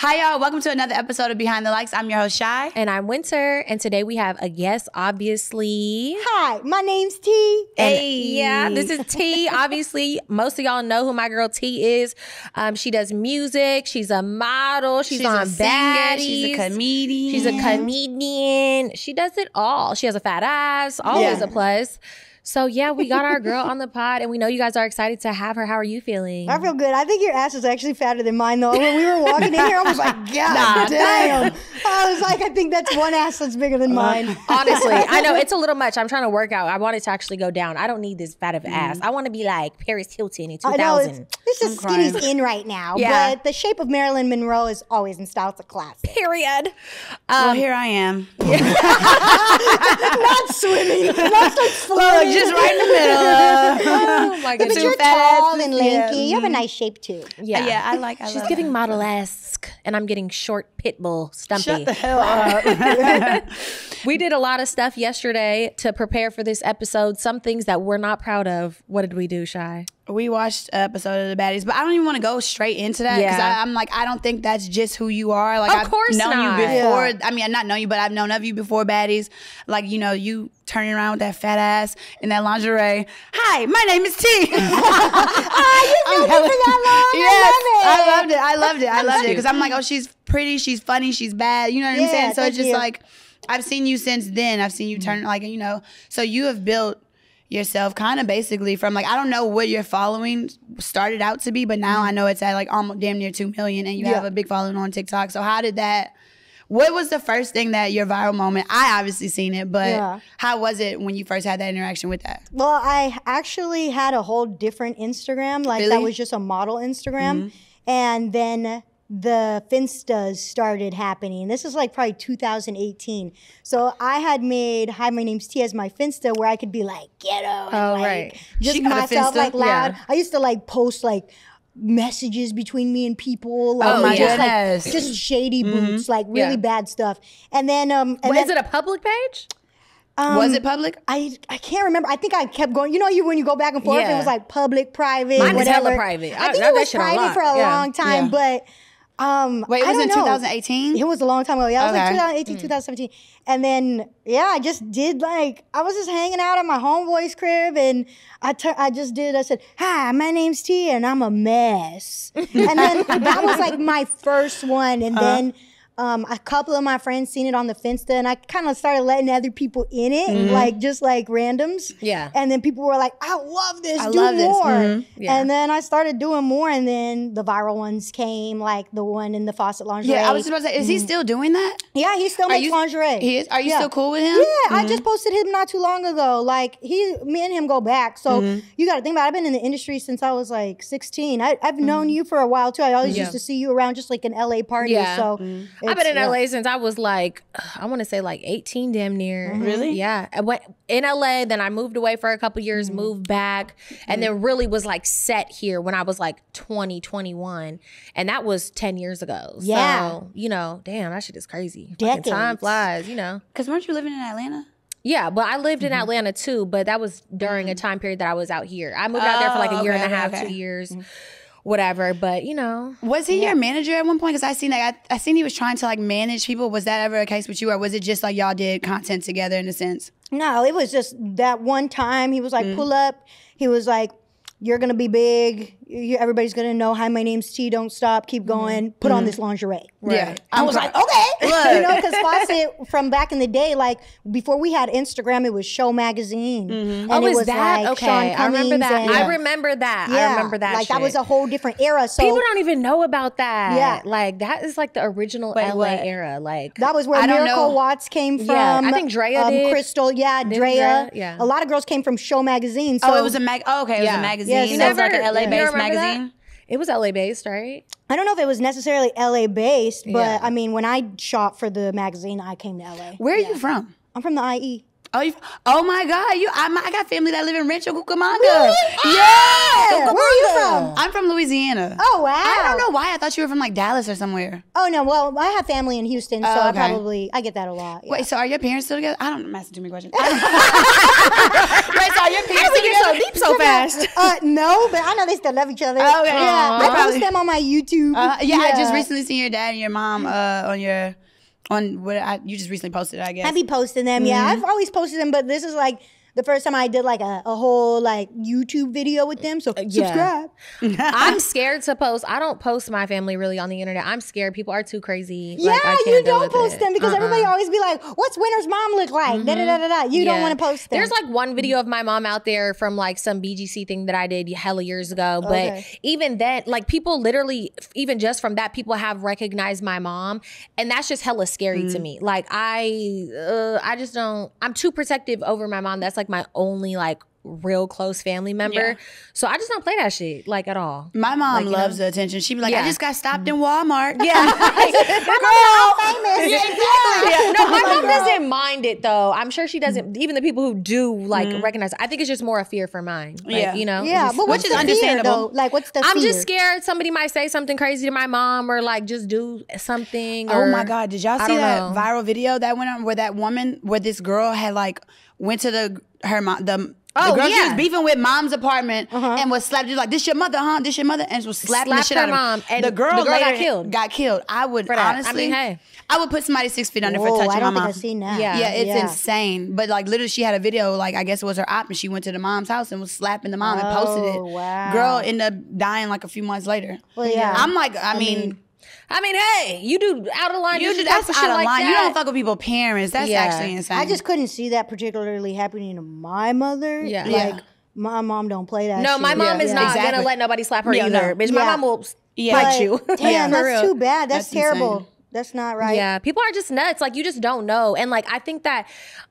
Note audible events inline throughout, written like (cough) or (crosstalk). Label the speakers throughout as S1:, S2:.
S1: Hi, y'all. Welcome to another episode of Behind the Likes. I'm your host, Chy.
S2: And I'm Winter, and today we have a guest, obviously.
S3: Hi, my name's T.
S2: Hey. Yeah, this is T. (laughs) obviously, most of y'all know who my girl T is. Um, she does music, she's a model, she's,
S1: She's
S2: on
S1: a singer,
S2: Baddies.
S1: she's a comedian.
S2: She's a comedian. She does it all. She has a fat ass, always
S1: Yeah.
S2: a plus. So yeah, we got our girl on the pod, and we know you guys are excited to have her. How are you feeling?
S3: I feel good. I think your ass is actually fatter than mine, though. When we were walking in here, I was like, (laughs) God damn. I was like, I think that's one ass that's bigger than uh, mine. (laughs)
S2: Honestly, I know (laughs) it's a little much. I'm trying to work out. I wanted to actually go down. I don't need this fat of ass. Mm. I want to be like Paris Hilton in
S3: I know it's,
S2: 2000.
S3: it's just
S1: I'm crying.
S3: skinny's in right now,
S2: Yeah.
S3: but the shape of Marilyn Monroe is always in style. It's a classic.
S2: Period.
S1: well, um, here I am.
S3: Not swimming, not like
S1: Look,
S3: floating.
S1: Just right in the middle. (laughs)
S2: Oh my
S3: but you're
S1: fat
S3: tall
S1: asses,
S3: and
S1: yeah.
S3: lanky. You have a nice shape too.
S2: Yeah.
S1: Uh, yeah, I like. I
S2: She's
S1: love
S2: giving
S1: that.
S2: model esque, and I'm getting short pit bull stumpy.
S1: Shut the hell up. (laughs)
S2: we did a lot of stuff yesterday to prepare for this episode. Some things that we're not proud of. What did we do, Chy?
S1: We watched an episode of the Baddies, but I don't even want to go straight into that because
S2: Yeah.
S1: I'm like, I don't think that's just who you are. Like,
S2: Of
S1: I've
S2: course
S1: known
S2: not.
S1: you before.
S3: Yeah.
S1: I mean, I've not known you, but I've known of you before Baddies. Like, you know, you turning around with that fat ass in that lingerie. Hi, my name is T.
S3: Oh, (laughs) you know me for that long.
S1: Yes,
S3: I
S1: I
S3: love it.
S1: loved it. I loved it. I loved it because I'm like, oh, she's pretty, she's funny, she's bad. You know what I'm saying? So it's just
S3: you.
S1: like I've seen you since then. I've seen you mm-hmm. turn like you know. So you have built yourself kind of basically from like I don't know what your following started out to be, but now I mm-hmm. know it's at like almost damn near two million, and you have a big following on TikTok. So how did that? What was the first thing that your viral moment? I obviously seen it, but
S3: Yeah.
S1: how was it when you first had that interaction with that?
S3: Well, I actually had a whole different Instagram. Like
S1: Really?
S3: that was just a model Instagram. Mm-hmm. And then the Finstas started happening. This is like probably 2018. So I had made Hi, my name's T as my Finsta where I could be like ghetto and
S2: Oh,
S3: like
S2: right.
S3: just myself like loud.
S2: Yeah.
S3: I used to like post like messages between me and people like
S1: Oh, my
S3: just
S1: goodness.
S3: like just shady boots like really
S2: Yeah.
S3: bad stuff and then um and then,
S2: is it a public page?
S1: was it public?
S3: I I can't remember. I think I kept going. You know, you when you go back and forth,
S2: Yeah.
S3: it was like public, private,
S2: Mine
S3: whatever.
S2: hella private. I-
S3: I think
S2: that-
S3: it was private for a
S2: Yeah.
S3: long time, but um,
S1: Wait, it
S3: I
S1: was
S3: don't
S1: in
S3: know.
S1: 2018.
S3: It was a long time ago. Yeah, it was like 2018,
S2: Mm.
S3: 2017, and then yeah, I just did like I was just hanging out at my homeboy's crib, and I I just did. I said, "Hi, my name's T, and I'm a mess," (laughs) and then that was like my first one, and
S1: Uh-huh.
S3: then. Um, a couple of my friends seen it on the Finsta, and I kind of started letting other people in it,
S1: Mm-hmm.
S3: like just like randoms.
S2: Yeah.
S3: And then people were like, "I love this.
S1: I
S3: do
S1: love this."
S3: more."
S1: Mhm.
S2: Yeah.
S3: And then I started doing more, and then the viral ones came, like the one in the faucet lingerie.
S1: Yeah, I was about to say, is he still doing that?
S3: Yeah, he still makes
S1: you-
S3: lingerie.
S1: He is. Are you
S3: Yeah.
S1: still cool with him?
S3: Yeah, I just posted him not too long ago. Like he, me and him go back. So you got to think about. it. I've been in the industry since I was like 16. I, I've known you for a while too. I always
S2: Yeah.
S3: used to see you around just like an LA party.
S2: Yeah.
S3: So
S2: I've been in
S3: yeah.
S2: LA since I was like, I want to say like 18, damn near. Mm-hmm.
S1: Really?
S2: Yeah. I went in LA, then I moved away for a couple years, mm-hmm. moved back, and mm-hmm. then really was like set here when I was like 20, 21. And that was 10 years ago.
S3: Yeah.
S2: So, you know, damn, that shit is crazy. Fucking time flies, you know.
S1: Because weren't you living in Atlanta?
S2: Yeah, but I lived in Atlanta too, but that was during a time period that I was out here. I moved out there for like a
S1: Oh,
S2: year
S1: okay,
S2: and a half,
S1: okay.
S2: two years, whatever. But, you know,
S1: Was he your manager at one point? Because I seen that. I, I seen he was trying to like manage people. Was that ever a case with you, or was it just like y'all did content together in a sense?
S3: No, it was just that one time he was
S1: Mm.
S3: like, pull up. He was like, you're gonna be big. You, everybody's gonna know. Hi, my name's T. Don't stop. Keep
S1: Mm-hmm.
S3: going. Put on this lingerie.
S1: Yeah,
S3: I was like, okay, (laughs) you know, because Fawcett from back in the day, like before we had Instagram, it was Show Magazine, mm-hmm. and
S2: oh,
S3: it
S2: is
S3: was
S2: that
S3: like
S2: okay?
S3: Sean
S2: I remember that.
S3: and-
S2: I remember that. I remember that.
S3: Like that was a whole different era. So
S2: People don't even know about that.
S3: Yeah.
S2: Like that is like the original
S1: Wait,
S2: LA
S1: what?
S2: era. Like
S3: That was where
S1: I don't
S3: Miracle
S1: know.
S3: Watts came from.
S2: Yeah, I think Drea um, did.
S3: Crystal, yeah, Drea.
S2: Drea? Yeah.
S3: A lot of girls came from Show Magazine. So
S1: oh, it was a mag. Oh, okay, it was a magazine.
S3: Yeah,
S1: it was like an
S2: Never-
S1: LA
S2: you
S1: based
S2: remember that? It was LA based, right?
S3: I don't know if it was necessarily LA based, but
S2: Yeah.
S3: I mean, when I shot for the magazine, I came to LA.
S1: Where are you from?
S3: I'm from the IE.
S1: Oh, you, oh my God! You, I, I got family that live in Rancho Cucamonga.
S3: Really?
S1: Yeah.
S3: Where are you from?
S1: I'm from Louisiana.
S3: Oh wow.
S1: I don't know why I thought you were from like Dallas or somewhere.
S3: Oh no, well I have family in Houston, so
S1: Oh,
S3: I probably I get that a lot. yeah.
S1: Wait, so are your parents still together? I don't. I'm asking too many questions. (laughs) (laughs) Wait, so are your parents still together?
S2: deep so (laughs) fast?
S3: Uh, no, but I know they still love each other.
S1: Okay.
S3: Yeah,
S1: Aw.
S3: I post them on my YouTube.
S1: Uh, yeah, I just recently seen your dad and your mom uh, on your on what I, you just recently posted. I guess.
S3: I be posting them. Yeah,
S1: Mm-hmm.
S3: I've always posted them, but this is like the first time I did like a, a whole like YouTube video with them. So
S2: yeah.
S3: subscribe. (laughs) (laughs)
S2: I'm scared to post. I don't post my family really on the internet. I'm scared. People are too crazy.
S3: Yeah,
S2: Like, I can't
S3: you don't post
S2: it.
S3: them because
S2: Uh-uh.
S3: everybody always be like, "What's Winter's mom look like?" Da da da da da. You don't want to post them.
S2: There's like one video of my mom out there from like some BGC thing that I did hella years ago. But
S3: Okay.
S2: even then, like people literally, even just from that, people have recognized my mom, and that's just hella scary
S3: Mm.
S2: to me. Like I, uh, I just don't. I'm too protective over my mom. That's like my only like real close family member.
S1: Yeah.
S2: So I just don't play that shit like at all.
S1: My mom
S2: you
S1: loves the attention. She be like,
S2: yeah.
S1: I just got stopped in mm. Walmart.
S2: Yeah. (laughs) (laughs)
S3: girl famous.
S2: Yeah, exactly. No, my mom doesn't mind it though. I'm sure she doesn't. Mm. Even the people who do like mm. recognize, it, I think it's just more a fear for mine. Like,
S1: Yeah.
S2: you know.
S3: Yeah,
S2: just-
S3: but what's
S1: Which
S3: the
S1: is
S3: fear,
S1: understandable.
S3: though? Like, what's the
S2: I'm
S3: fear?
S2: just scared somebody might say something crazy to my mom or like just do something.
S1: Oh my God! Did y'all see that
S2: know.
S1: viral video that went on where that woman, where this girl had like went to the her mom the.
S2: Oh,
S1: the girl she
S2: yeah.
S1: was beefing with mom's apartment uh-huh. and was slapped. She was like, "This your mother, huh? This your mother?" And was slapping the
S2: Slapped
S1: shit
S2: her
S1: out of
S2: mom, and
S1: the girl,
S2: the girl got killed.
S1: Got killed. I would
S2: For that. I
S1: honestly,
S2: mean, hey.
S1: I would put somebody six feet under
S3: Whoa,
S1: for touching
S3: I don't
S1: my
S3: think
S1: mom.
S3: I've seen that.
S2: Yeah.
S1: Yeah, it's insane. But like literally, she had a video. Like I guess it was her op, and she went to the mom's house and was slapping the mom and posted it.
S3: Oh, wow.
S1: Girl ended up dying like a few months later.
S3: Well, yeah.
S1: I'm like, I, mean,
S2: I mean, hey, you do out of line.
S1: you just
S2: disrespectful
S1: that's out of
S2: like
S1: line. You don't fuck with people's parents. That's
S2: Yeah.
S1: actually insane.
S3: I just couldn't see that particularly happening to my mother.
S2: Yeah.
S3: Like,
S1: Yeah.
S3: my mom don't play that
S2: No,
S3: shit.
S2: my mom
S1: Yeah.
S2: is not
S1: Exactly.
S2: gonna let nobody slap her
S1: Yeah,
S2: either.
S1: no.
S2: Bitch, my mom will
S1: Yeah.
S2: fight you. (laughs)
S3: Damn, (laughs)
S1: Yeah,
S3: that's
S1: real.
S3: too bad. That's,
S1: That's
S3: terrible.
S1: insane.
S3: That's not right.
S2: Yeah, people are just nuts. Like you just don't know. And like I think that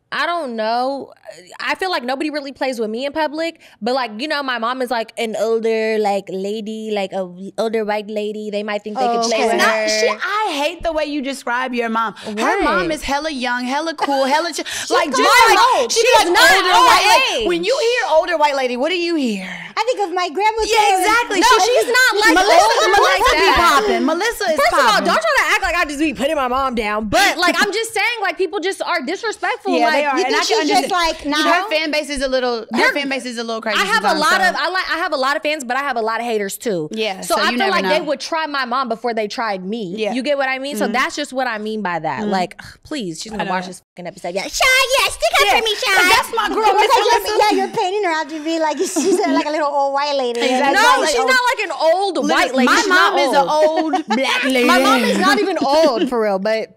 S2: I don't know. I feel like nobody really plays with me in public, but like you know, my mom is like an older like lady, like a older white lady. They might think they
S3: Oh,
S2: can play with
S1: not,
S2: her.
S1: she, I hate the way you describe your mom. Her mom is hella young, hella cool, hella ch- like just
S2: my
S1: like
S2: mom.
S1: she's
S2: She is
S1: like
S2: not
S1: older white lady.
S2: age.
S1: When you hear older white lady, what do you hear?
S3: I think of my grandma.
S1: Yeah, exactly.
S2: No, she's not like
S1: Melissa. Melissa
S2: like
S1: be popping. Melissa is
S2: First of all, don't try to act like I just be putting my mom down. But like I'm just saying, like people just are disrespectful. (laughs)
S1: Yeah,
S2: like
S1: they are.
S3: you
S1: and
S3: think
S1: I can
S3: she's just
S1: understand.
S3: like, nah.
S1: her fan base is a little. Her fan base is a little crazy.
S2: I have a lot
S1: so.
S2: of I like I have a lot of fans, but I have a lot of haters too.
S1: Yeah,
S2: So,
S1: so
S2: I feel
S1: never
S2: like they would try my mom before they tried me.
S1: Yeah. Mm-hmm.
S2: You get what I mean? So that's just what I mean by that. Like, please, she's gonna watch
S1: that.
S2: this fucking episode. Yeah, Chy, yeah, stick up
S1: Yeah,
S2: for me, Chy.
S1: 'cause that's my girl,
S3: Because
S1: Miss
S3: you're, yeah, you're painting her out to be like she's like a little old white lady.
S1: Exactly.
S2: no, she's not like an old white lady.
S1: My mom is an
S2: old.
S1: old (laughs) black lady.
S2: My mom is not even old for real, but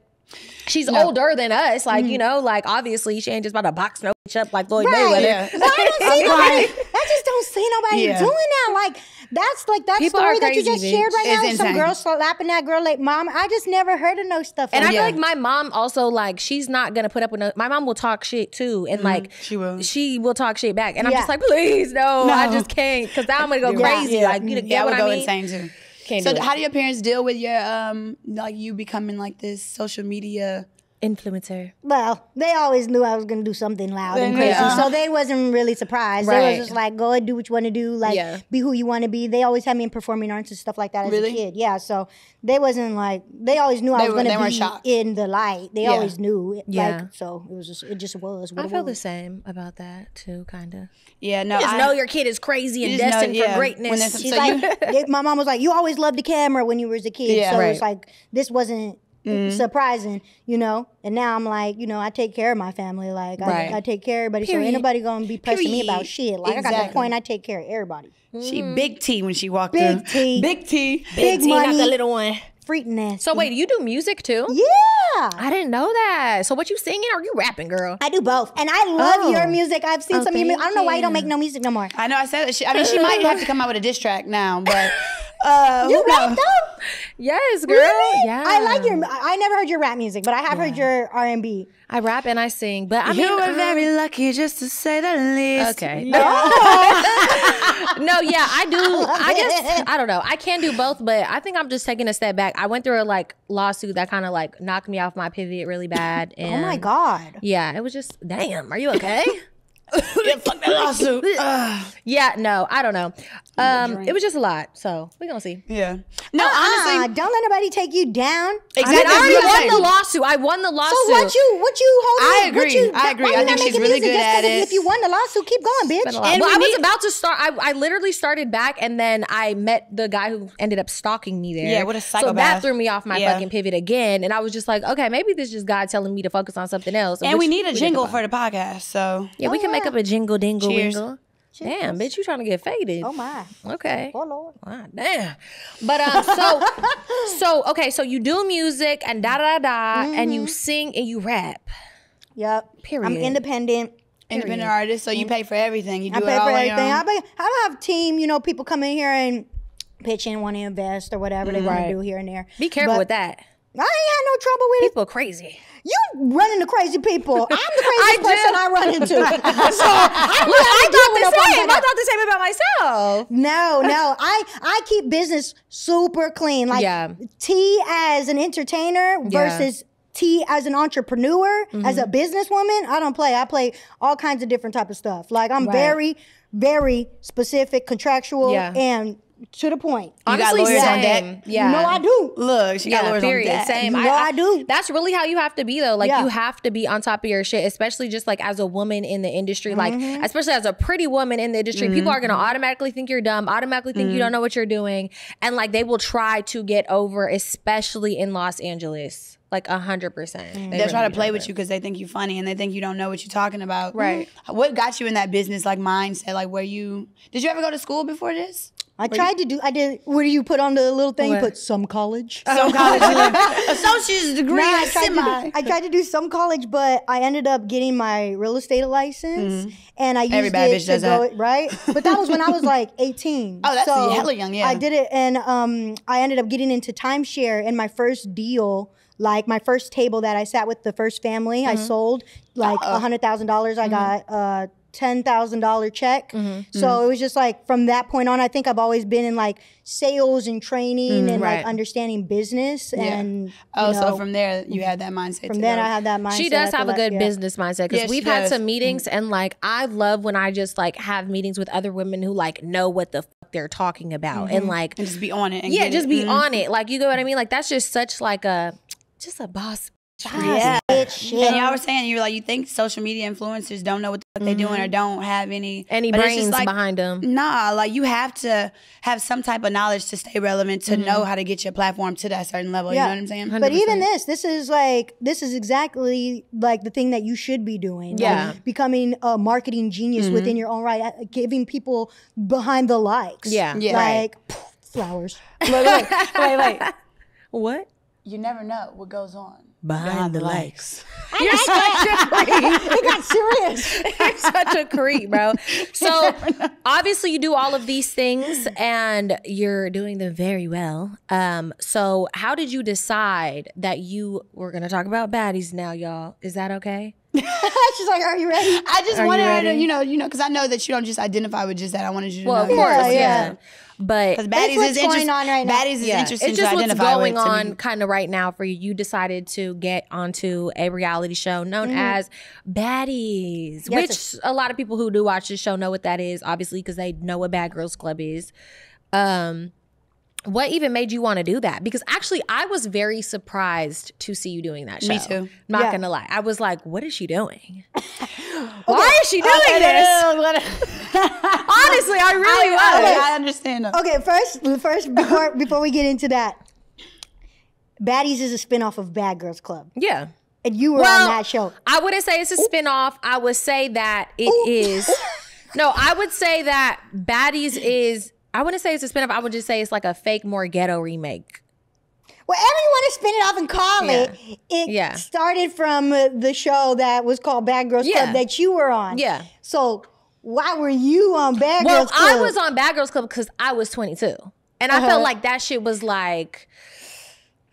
S2: she's
S1: No.
S2: older than us. Like,
S1: Mm-hmm.
S2: you know, like obviously she ain't just about to box no bitch up like Floyd
S3: Right.
S2: Mayweather.
S1: Yeah.
S3: But (laughs) I don't see (laughs) nobody. I just don't see nobody
S1: Yeah.
S3: doing that. Like that's like that
S2: People
S3: story that you just
S2: crazy,
S3: shared right
S1: bitch.
S3: now.
S1: It's
S3: Some girl slapping that girl like mom. I just never heard of no stuff.
S2: And I feel
S1: Yeah.
S2: like my mom also like she's not gonna put up with no. My mom will talk shit too, and like
S1: Mm-hmm. she will.
S2: she will talk shit back, and I'm just like, please, no, I just can't, because I'm gonna go crazy.
S1: Yeah.
S2: Like, you know,
S1: yeah,
S2: get
S1: I would go
S2: I mean?
S1: insane too.
S2: Can't
S1: so
S2: do
S1: how do your parents deal with your um like you becoming like this social media?
S2: Influencer.
S3: Well, they always knew I was gonna do something loud and crazy,
S1: uh-huh.
S3: so they wasn't really surprised. They was just like, "Go and do what you want to do, like
S2: Yeah.
S3: be who you want to be." They always had me in performing arts and stuff like that as
S1: Really?
S3: a kid. Yeah, so they wasn't like they always knew I was
S1: were-
S3: gonna be
S1: shocked.
S3: in the light. They
S1: Yeah.
S3: always knew.
S2: Yeah.
S3: Like so, it was just it just was. What
S2: I
S3: it
S2: feel the same about that too, kind of.
S1: Yeah, no.
S2: Just
S1: I,
S2: know your kid is crazy and
S1: just know-
S2: destined
S1: yeah,
S2: for greatness.
S1: there's-
S3: She's
S1: So
S3: like, yeah, my mom was like, "You always loved the camera when you were a kid."
S1: Yeah.
S3: so
S2: Right.
S3: it's like this wasn't
S1: Mm-hmm.
S3: surprising, you know. And now I'm like, you know, I take care of my family. Like
S2: Right.
S3: I, I take care of everybody. So
S2: Period.
S3: ain't nobody gonna be pressing me about shit. Like I got to the point. I take care of everybody.
S1: she big T when she walked
S3: in.
S1: Big.
S3: T.
S1: Big T.
S3: Big
S2: Teen, not
S3: money.
S2: the little one.
S3: Freakness.
S2: So wait, you do music too?
S3: yeah.
S2: I didn't know that. So what you singing or you rapping, girl?
S3: I do both, and I love
S2: Oh.
S3: your music. I've seen
S2: Oh,
S3: some of your. music. I don't know why you don't make no music no more.
S1: I know. I said. She, I mean, she might have to come out with a diss track now, but (laughs) Uh,
S3: You
S1: who
S3: rap
S1: knows?
S3: though?
S2: Yes, girl.
S3: Really?
S2: Yeah.
S3: I like your. I I never heard your rap music, but I have heard your R and B.
S2: I rap and I sing, but I mean,
S1: you were very um, lucky, just to say the least.
S2: Okay.
S1: Yeah. (laughs)
S2: no, yeah, I do. I guess I don't know. I can do both, but I think I'm just taking a step back. I went through a like lawsuit that kind of like knocked me off my pivot really bad. And
S3: Oh my god.
S2: Yeah, it was just damn. Are you okay? (laughs) (laughs)
S1: yeah, fuck that lawsuit. Ugh. (laughs)
S2: yeah, no, I don't know. Um, it was just a lot. So we're gonna see.
S1: yeah. No,
S3: Ah,
S1: honestly,
S3: don't let nobody take you down.
S2: I,
S1: exactly.
S2: mean, I already
S1: I'm
S2: won
S1: saying.
S2: the lawsuit. I won the lawsuit.
S3: So what you what you holding?
S1: I
S3: it- what
S1: agree.
S3: you-
S1: I agree. I think she's really good at it.
S3: If you won the lawsuit, keep going, bitch.
S1: And
S2: well,
S1: we
S2: I was about to start. I, I literally started back, and then I met the guy who ended up stalking me there.
S1: Yeah, what a psychopath.
S2: So that threw me off my
S1: Yeah.
S2: fucking pivot again, and I was just like, okay, maybe this is just God telling me to focus on something else.
S1: and we need a
S2: did
S1: jingle for the podcast. So
S2: Yeah, we can make up a jingle dingle
S1: Cheers.
S2: wingle. Damn, bitch, you trying to get faded?
S3: Oh my.
S2: Okay.
S3: Oh lord.
S2: Wow, damn. But um, so (laughs) so okay, so you do music and da da da, and
S3: Mm-hmm.
S2: you sing and you rap.
S3: Yep. Period. I'm
S2: Period.
S3: independent.
S1: independent artist, so you pay for everything. You do
S3: I
S1: it
S3: pay
S1: all
S3: for everything. I, pay, I have team, you know, people come in here and pitch in, want to invest or whatever they want
S2: Right.
S3: to do here and there.
S2: Be careful
S3: But
S2: with that.
S3: I ain't had no trouble with it.
S2: People crazy.
S3: You run into crazy people. I'm the (laughs)
S2: I
S3: craziest
S2: do.
S3: person I run into. (laughs) so I,
S2: Look, I thought
S3: have to deal with
S2: the same. I thought the same about myself.
S3: No, (laughs) no. I I keep business super clean. Like
S2: Yeah.
S3: T as an entertainer
S2: Yeah.
S3: versus T as an entrepreneur, as a
S2: Mm-hmm.
S3: businesswoman. I don't play. I play all kinds of different type of stuff. Like I'm
S2: Right.
S3: very, very specific, contractual,
S2: Yeah.
S3: and to the point.
S1: You got
S2: Honestly,
S1: lawyers on
S2: same.
S1: deck?
S2: Yeah.
S3: No, I do.
S1: Look, she got
S2: Yeah,
S1: lawyers
S2: period.
S1: on deck.
S2: Same.
S3: No, I do.
S2: That's really how you have to be though. Like
S3: Yeah.
S2: you have to be on top of your shit, especially just like as a woman in the industry. Like
S3: Mm-hmm.
S2: especially as a pretty woman in the industry, people are gonna automatically think you're dumb, automatically think you
S3: Mm-hmm.
S2: don't know what you're doing, and like they will try to get over, especially in Los Angeles. Like a hundred percent.
S3: Mm-hmm.
S1: They'll try to play with you because they think you're funny and they think you don't know what you're talking about.
S2: Right.
S1: What got you in that business like mindset? Like where you did you ever go to school before this?
S3: I tried to do. I did. What do you put on the little thing? You put some college, (laughs)
S1: some college, (laughs) associate's degree.
S3: I, tried do, I, tried to do, some college, but I ended up getting my real estate license, mm-hmm. and I used
S1: Everybody
S3: it to go
S1: that.
S3: right. But that was when I was (laughs) like eighteen.
S1: oh, that's
S3: so
S1: hella young. Yeah,
S3: I did it, and um, I ended up getting into timeshare, and my first deal like my first table that I sat with the first family,
S1: mm-hmm.
S3: I sold like a hundred thousand dollars. I mm-hmm. got uh, $10,000 check.
S1: Mm-hmm. mm-hmm.
S3: So mm-hmm. it was just like from that point on, I think I've always been in like sales and training mm, and
S2: right.
S3: like understanding business. Yeah. And
S1: oh,
S3: know, so
S1: from there, you mm-hmm. had that mindset.
S3: From then, I had that mindset.
S2: She does have a good business mindset because
S1: yeah,
S2: we've had
S1: does.
S2: some meetings, mm-hmm. and like I love when I just like have meetings with other women who like know what the fuck they're talking about and mm-hmm. like
S1: and just be on it.
S2: yeah, just be on it. Like, you know what I mean? Like, that's just such like a just a boss
S1: yeah.
S3: Bitch, shit.
S1: And y'all were saying you were like you think social media influencers don't know what the fuck they doing or mm-hmm. don't have any
S2: Any
S1: but
S2: brains
S1: like,
S2: behind them.
S1: Nah, like you have to have some type of knowledge to stay relevant to know mm-hmm. how to get your platform to that certain level.
S3: Yeah.
S1: You know what I'm saying?
S3: But even this, this is like this is exactly like the thing that you should be doing. like
S2: Yeah.
S3: becoming a marketing genius mm-hmm. within your own right, uh, giving people behind the likes.
S2: Yeah.
S1: Yeah.
S3: Like pff, flowers.
S1: Look, look, wait, wait. (laughs)
S2: What?
S1: You never know what goes on
S2: Behind the likes. (laughs) (laughs)
S3: You're such a creep. it got serious.
S2: You're such a creep, bro. (laughs) So obviously you do all of these things and you're doing them very well. Um, so how did you decide that you we're gonna talk about baddies now, y'all? Is that okay? (laughs)
S3: She's like, "Are you ready?"
S1: I just
S2: Are
S1: wanted her to, you know, you know, because I know that you don't just identify with just that. I wanted you to
S2: Well,
S1: know.
S2: of course,
S3: Yeah,
S2: yeah.
S3: yeah.
S2: But
S1: Because baddies
S3: what's
S1: is
S3: going
S1: interesting.
S3: on right now.
S1: Baddies is
S2: yeah,
S1: interesting
S2: it's just
S1: to
S2: what's
S1: identify
S2: going
S1: with.
S2: on kind of right now for you. You decided to get onto a reality show known
S1: Mm-hmm.
S2: as Baddies,
S3: Yes,
S2: which a lot of people who do watch this show know what that is, obviously, because they know what Bad Girls Club is. Um, what even made you want to do that? Because actually, I was very surprised to see you doing that show.
S1: Me too.
S2: Not
S3: Yeah.
S2: gonna lie, I was like, "What is she doing? (laughs) Why is she doing this?" (laughs) (laughs) Honestly, I really was.
S1: I, I understand. them.
S3: Okay, first, first before before we get into that, Baddies is a spinoff of Bad Girls Club,
S2: Yeah.
S3: and you were
S2: Well,
S3: on that show.
S2: I wouldn't say it's a spinoff. I would say that it is. No, I would say that Baddies is. I wouldn't say it's a spinoff. I would just say it's like a fake, more ghetto remake.
S3: Whatever you want to spin it off and call it, it
S2: Yeah.
S3: started from uh, the show that was called Bad Girls
S2: Yeah.
S3: Club that you were on.
S2: Yeah.
S3: So why were you on Bad
S2: Well,
S3: Girls Club?
S2: Well, I was on Bad Girls Club because I was 22. And I felt like that shit was like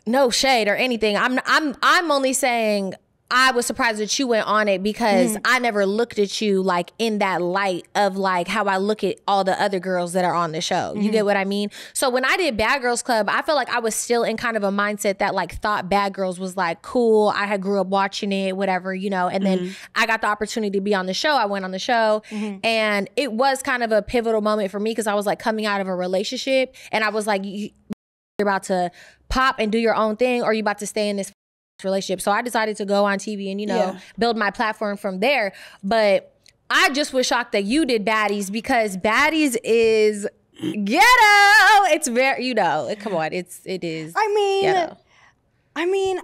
S2: no shade or anything. I'm I'm I'm only saying I was surprised that you went on it because mm. I never looked at you like in that light of like how I look at all the other girls that are on the show. You get mm-hmm. what I mean? So when I did Bad Girls Club, I felt like I was still in kind of a mindset that like thought Bad Girls was like cool. I had grew up watching it, whatever, you know. And then mm-hmm. I got the opportunity to be on the show. I went on the show mm-hmm. and it was kind of a pivotal moment for me because I was like coming out of a relationship and I was like, you- you're about to pop and do your own thing or you about to stay in this relationship. So I decided to go on TV and, you know,
S1: Yeah.
S2: build my platform from there. But I just was shocked that you did Baddies because Baddies is ghetto. It's very, you know, come on, it's it is.
S3: I mean,
S2: ghetto.
S3: I mean,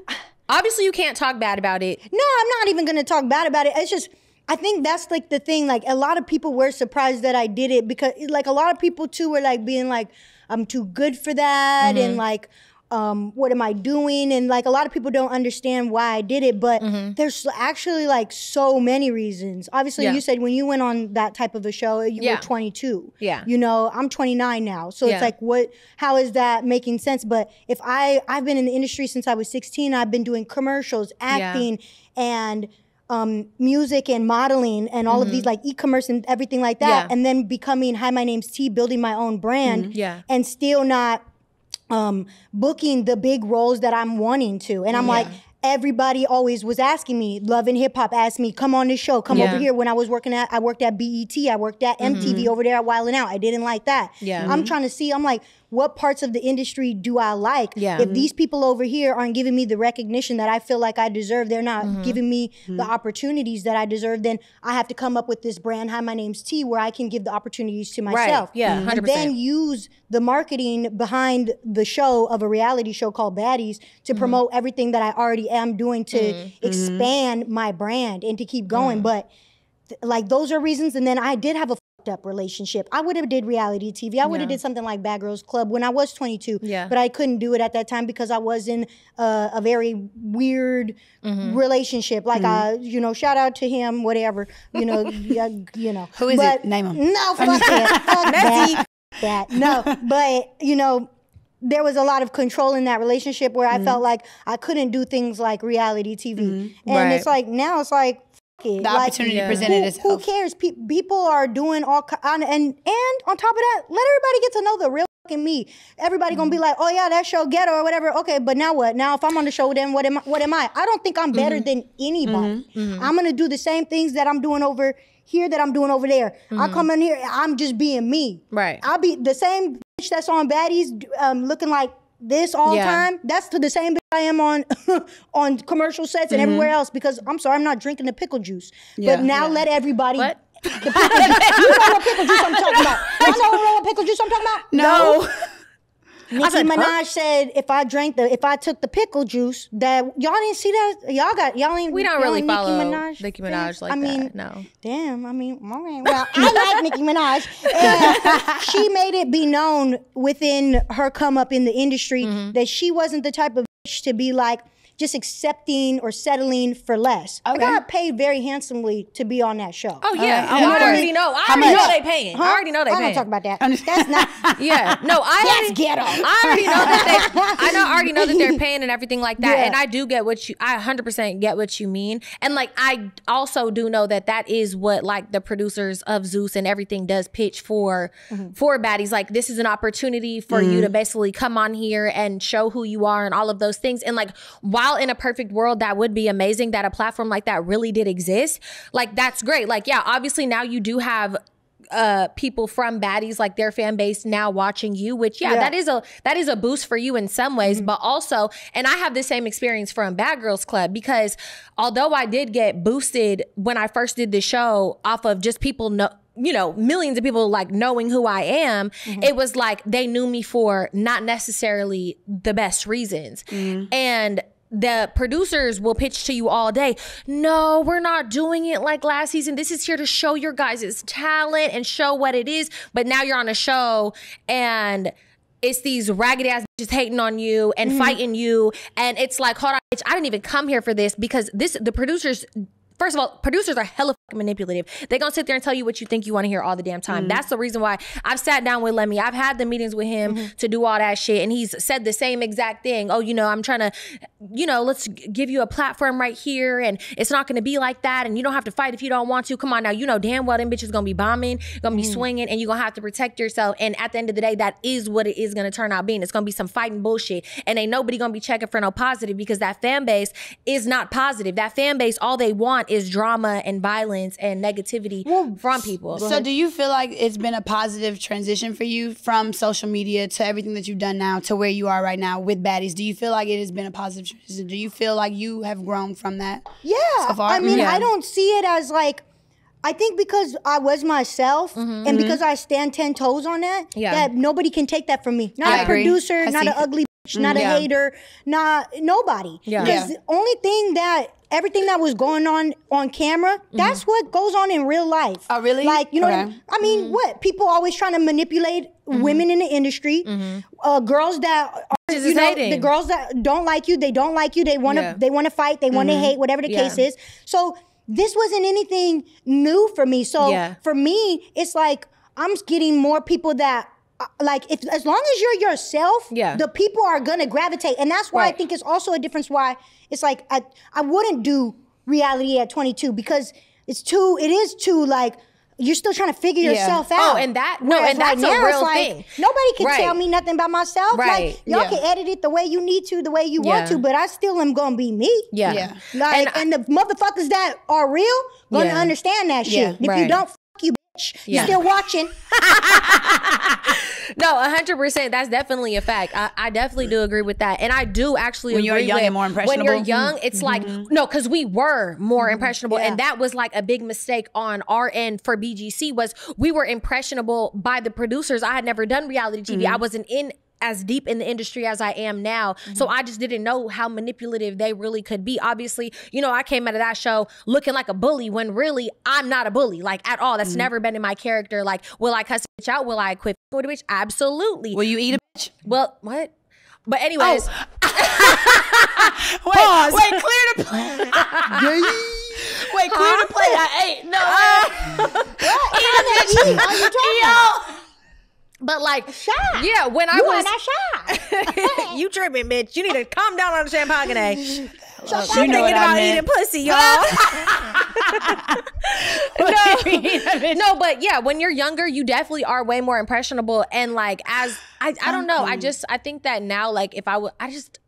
S2: Obviously, you can't talk bad about it.
S3: No, I'm not even gonna talk bad about it. It's just I think that's like the thing. Like a lot of people were surprised that I did it because like a lot of people too were like being like, I'm too good for that and mm-hmm. like um, what am I doing? And like a lot of people don't understand why I did it, but there's actually like so many reasons. Obviously,
S2: Yeah.
S3: you said when you went on that type of a show, you
S2: Yeah.
S3: were 22.
S2: Yeah.
S3: You know, I'm 29 now. So
S2: Yeah.
S3: it's like, what, how is that making sense? But if I, I've been in the industry since I was 16, I've been doing commercials, acting, and um, music and modeling and all of these like e-commerce and everything like that.
S2: Mm-hmm.
S3: And then becoming Hi, my name's T, building my own brand.
S2: Yeah.
S3: And still not um, booking the big roles that I'm wanting to. And I'm like, everybody always was asking me, Love and Hip Hop asked me, come on this show, come
S2: Yeah. Mm-hmm.
S3: over here. When I was working at, I worked at BET, I worked at MTV over there at Wildin' Out. I didn't like that.
S2: Yeah.
S3: I'm trying to see, I'm like, what parts of the industry do I like?
S2: Yeah.
S3: If mm-hmm. these people over here aren't giving me the recognition that I feel like I deserve, they're not
S2: Mm-hmm.
S3: giving me mm-hmm. the opportunities that I deserve, then I have to come up with this brand, Hi, my name's T, where I can give the opportunities to myself. Right.
S2: Yeah,
S3: And
S2: 100%.
S3: then use the marketing behind the show of a reality show called Baddies to mm-hmm. promote everything that I already am doing to expand my brand and to keep going. Mm. But th- like those are reasons. And then I did have a up relationship. I would have did reality TV. I would have
S2: Yeah.
S3: did something like Bad Girls Club when I was 22.
S2: Yeah.
S3: But I couldn't do it at that time because I was in a, a very weird mm-hmm. relationship. Like mm-hmm. I, you know, shout out to him, whatever. You know, (laughs) yeah, you know.
S1: Who is
S3: But-
S1: it? Name him.
S3: No, fuck that. Fuck (laughs) that. that. No, (laughs) but you know, there was a lot of control in that relationship where I mm-hmm. felt like I couldn't do things like reality TV. And
S2: Right.
S3: it's like now it's like it.
S1: The
S3: Like,
S1: opportunity
S2: Yeah.
S1: presented
S3: who, who cares? Pe- people are doing all and, and and on top of that, let everybody get to know the real fucking me. Everybody gonna be mm-hmm. like, oh yeah, that show ghetto or whatever. Okay, but now what? Now if I'm on the show, then what am I? What am I? I don't think I'm better mm-hmm. than anybody. Mm-hmm. I'm gonna do the same things that I'm doing over here that I'm doing over there. I come in here, I'm just being me.
S2: Right.
S3: I'll be the same bitch that's on baddies, um, looking like this all the
S2: Yeah.
S3: time. That's to the same I am on (laughs) on commercial sets and everywhere mm-hmm. else because I'm sorry, I'm not drinking the pickle juice.
S1: Yeah.
S3: But now let everybody.
S2: What?
S3: The pickle juice. you know what pickle juice I'm talking about? (laughs) Y'all know what pickle juice I'm talking about?
S1: No. (laughs)
S3: Nicki
S2: said, huh?
S3: Minaj said if I drank the if I took the pickle juice that y'all didn't see that y'all got y'all ain't
S2: We don't really
S3: ain't
S2: follow
S3: Nicki Minaj,
S2: Nicki Minaj
S3: fans?
S2: like
S3: I mean,
S2: that. No.
S3: Damn, I mean, okay. Well, I like Nicki Minaj. (laughs) She made it be known within her come up in the industry
S2: Mm-hmm.
S3: that she wasn't the type of bitch to be like just accepting or settling for less. I got paid very handsomely to be on that show.
S2: Oh yeah,
S1: Uh,
S2: oh,
S1: yeah,
S2: I already know. I already know they paying. I already know they
S3: I
S2: paying.
S3: don't talk about that. That's not. (laughs)
S2: Yeah, no, I
S3: That's
S2: already,
S3: ghetto.
S2: I already know that they, I know, I already know that they're (laughs) paying and everything like that,
S3: Yeah.
S2: and I do get what you, I 100 percent get what you mean, and like I also do know that that is what like the producers of Zeus and everything does pitch for
S3: Mm-hmm.
S2: for baddies. Like this is an opportunity for you to basically come on here and show who you are and all of those things, and like while in a perfect world that would be amazing that a platform like that really did exist. Like that's great. Like yeah, obviously now you do have uh people from baddies like their fan base now watching you which yeah,
S3: Yeah.
S2: that is a that is a boost for you in some ways mm-hmm. but also and i have the same experience from bad girls club because although i did get boosted when i first did the show off of just people know you know millions of people like knowing who i am mm-hmm. it was like they knew me for not necessarily the best reasons mm-hmm. and the producers will pitch to you all day. No, we're not doing it like last season. This is here to show your guys' talent and show what it is. But now you're on a show and it's these raggedy ass bitches hating on you and mm-hmm. fighting you. And it's like, hold on, bitch, I didn't even come here for this because this the producers First of all, producers are hella manipulative. They're gonna sit there and tell you what you think you want to hear all the damn time. Mm. That's the reason why I've sat down with Lemmy. I've had the meetings with him mm-hmm. to do all that shit, and he's said the same exact thing. Oh, you know, I'm trying to, you know, let's give you a platform right here, and it's not gonna be like that, and you don't have to fight if you don't want to. Come on now, you know damn well them bitches gonna be bombing, gonna be mm. swinging, and you're gonna have to protect yourself. And at the end of the day, that is what it is gonna turn out being. It's gonna be some fighting bullshit, and ain't nobody gonna be checking for no positive because that fan base is not positive. That fan base, all they want is drama and violence and negativity from people.
S1: So do you feel like it's been a positive transition for you from social media to everything that you've done now to where you are right now with baddies? Do you feel like it has been a positive transition? Do you feel like you have grown from that?
S3: Yeah.
S1: So far?
S3: I mean,
S1: Yeah.
S3: I don't see it as like. I think because I was myself and because I stand ten toes on that,
S2: Mm-hmm. Yeah.
S3: that nobody can take that from me. Not
S1: I
S3: a
S1: agree.
S3: producer,
S1: I
S3: not
S1: see.
S3: an ugly bitch, not
S2: Yeah.
S3: a hater, not nobody. Because
S1: Yeah.
S3: the only thing that everything that was going on on camera, that's what goes on in real life.
S1: Mm-hmm. Oh, really?
S3: Like you know, what I, mean? I mean, what people always trying to manipulate women in the industry, uh, girls that are, you know, the girls that don't like you, they don't like you, they want to,
S2: Yeah.
S3: they want to fight, they want to hate, whatever the
S2: Yeah.
S3: case is. So this wasn't anything new for me. So
S2: Yeah.
S3: for me, it's like I'm getting more people that. Uh, Like if as long as you're yourself,
S2: Yeah.
S3: the people are gonna gravitate, and that's why I think it's also a difference. Why it's like I I wouldn't do reality at 22 because it's too it is too like you're still trying to figure
S1: Yeah.
S3: yourself
S2: Oh,
S3: out.
S2: and that- no,
S3: Whereas
S2: and that's
S3: right
S2: a
S3: now, it's
S2: real
S3: like,
S2: thing.
S3: Nobody can
S2: Right.
S3: tell me nothing about myself.
S2: Right.
S3: Like y'all
S1: Yeah.
S3: can edit it the way you need to, the way you want to, but I still am gonna be me.
S2: yeah.
S1: Yeah.
S3: Like,
S2: And
S3: and, the motherfuckers that are real gonna
S2: Yeah.
S3: understand that shit.
S1: Yeah,
S3: if you don't, fuck you, bitch.
S2: Yeah.
S3: You still watching? (laughs)
S2: No, hundred percent. That's definitely a fact. I, I definitely do agree with that, and I do actually.
S1: When you're young
S2: with,
S1: and more impressionable,
S2: When you're
S1: impressionable? Mm-hmm.
S2: young, it's like no, because we were more impressionable, and that was like a big mistake on our end for BGC. Was we were impressionable by the producers. I had never done reality TV.
S1: Mm-hmm.
S2: I wasn't in as deep in the industry as I am now. So mm-hmm. I just didn't know how manipulative they really could be. Obviously, you know, I came out of that show looking like a bully when really I'm not a bully, like at all. That's mm-hmm. never been in my character. Like, will I cuss a bitch out? Will I quit with a bitch? Absolutely.
S1: Will you eat a bitch?
S2: Well, what? But anyways, oh. (laughs) (laughs)
S1: Wait, wait, clear the plate. (laughs) wait, clear the plate. I ate. No.
S3: Uh, eat, are you talking?
S2: But like,
S3: Shot.
S2: yeah, when I
S3: You
S2: was
S3: on that shot? (laughs)
S2: you tripping, bitch. You need to calm down on the champagne. (laughs)
S1: You
S2: I'm
S1: know
S2: thinking
S1: what I
S2: about
S1: meant.
S2: eating pussy, y'all. (laughs) no, no, but yeah, when you're younger, you definitely are way more impressionable. And like, as I, I don't know, I just, I think that now, like, if I would, I just,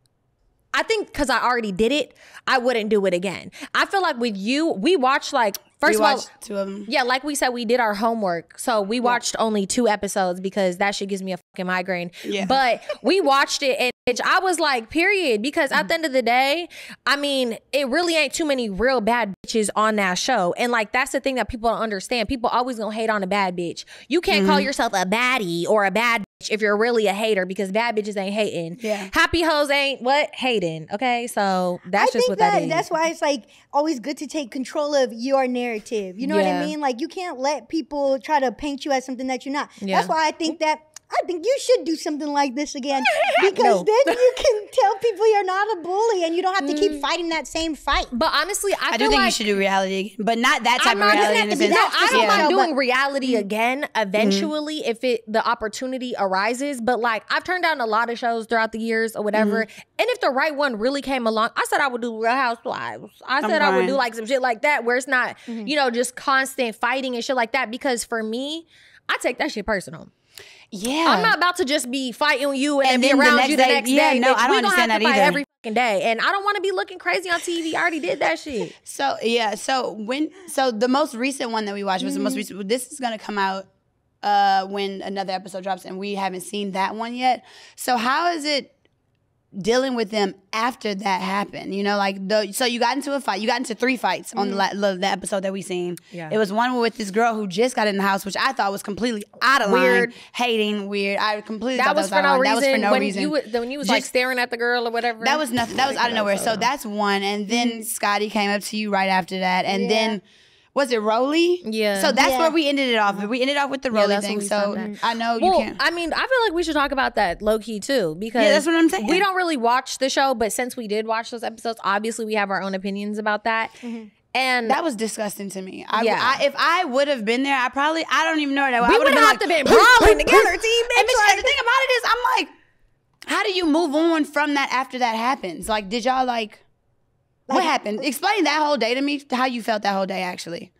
S2: I think because I already did it, I wouldn't do it again. I feel like with you, we watch like first
S1: We
S2: of all,
S1: two of them.
S2: yeah, like we said, we did our homework. So we watched only two episodes because that shit gives me a fucking migraine.
S1: Yeah.
S2: But we watched it and I was like, period. Because at the end of the day, I mean, it really ain't too many real bad bitches on that show. And like that's the thing that people don't understand. People always gonna hate on a bad bitch. You can't call mm-hmm. yourself a baddie or a bad bitch if you're really a hater because bad bitches ain't hating.
S1: Yeah.
S2: Happy hoes ain't what? Hating. Okay. So that's
S3: I
S2: just what
S3: that,
S2: that is.
S3: that's why it's like always good to take control of your narrative. You know what I mean? Like you can't let people try to paint you as something that you're not.
S2: Yeah.
S3: That's why I think that I think you should do something like this again (laughs) because
S2: No.
S3: then you can (laughs) tell people you're not a bully and you don't have to
S2: Mm.
S3: keep fighting that same fight.
S2: but honestly, I,
S1: I
S2: feel
S1: do think
S2: like
S1: you should do reality again, but not that type
S2: I'm
S1: of reality. In
S3: have
S1: the
S3: to be
S1: sense.
S3: that
S2: No, I don't
S3: Yeah.
S2: mind
S3: show,
S2: doing
S3: but-
S2: reality mm. again eventually if it the opportunity arises. But like I've turned down a lot of shows throughout the years or whatever. Mm-hmm. And if the right one really came along, I said I would do Real Housewives. I said I would do like some shit like that where it's not, mm-hmm. you know, just constant fighting and shit like that. Because for me, I take that shit personal.
S1: Yeah.
S2: I'm not about to just be fighting you and,
S1: And
S2: then be
S1: the
S2: around
S1: next
S2: you the
S1: day-
S2: next
S1: yeah,
S2: day.
S1: no,
S2: bitch.
S1: I don't understand
S2: have to
S1: that
S2: fight
S1: either.
S2: every fucking day. And I don't want to be looking crazy on TV. I already did that shit. (laughs)
S1: So yeah, so when so the most recent one that we watched was the
S2: Mm-hmm.
S1: most recent. This is gonna come out uh when another episode drops, and we haven't seen that one yet. So how is it dealing with them after that happened? You know, like the so you got into a fight. You got into three fights on the, mm. the the episode that we seen.
S2: Yeah.
S1: it was one with this girl who just got in the house, which I thought was completely out of
S2: Weird.
S1: line, hating, weird. I completely
S2: That
S1: thought
S2: was,
S1: that
S2: for
S1: out
S2: no
S1: line.
S2: reason.
S1: That was for no
S2: when
S1: reason.
S2: You, when you was like
S1: Just-
S2: staring at the girl or whatever.
S1: That was nothing. That was out of nowhere. So that's one. And then mm. Scotty came up to you right after that. And then was it Rolly?
S2: Yeah.
S1: So that's
S3: Yeah.
S1: where we ended it off. We ended off with the Rolly
S2: that's what
S1: thing. So. I know
S2: Well,
S1: you can't.
S2: I mean, I feel like we should talk about that low key too because
S1: Yeah, that's what I'm saying.
S2: We don't really watch the show, but since we did watch those episodes, obviously we have our own opinions about that.
S1: Mm-hmm.
S2: And
S1: That was disgusting to me. I,
S2: Yeah.
S1: I, if I would have been there, I probably I don't even know that.
S2: we
S1: I
S2: would
S1: been
S2: have
S1: like,
S2: to been brawling together, team.
S1: And,
S2: bitch,
S1: bitch,
S2: like-
S1: and the thing about it is, I'm like, how do you move on from that after that happens? Like, did y'all like, what happened? Explain that whole day to me. How you felt that whole day, actually.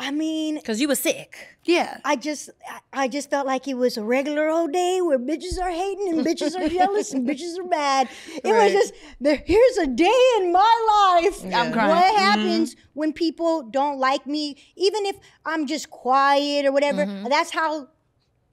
S3: I mean,
S2: Cause you were sick.
S1: Yeah.
S3: I just I- I just felt like it was a regular old day where bitches are hating and bitches are jealous and bitches are mad. It
S2: Right.
S3: was just there, here's a day in my life.
S1: I'm crying.
S3: What
S1: Mhm.
S3: happens when people don't like me, even if I'm just quiet or whatever. That's how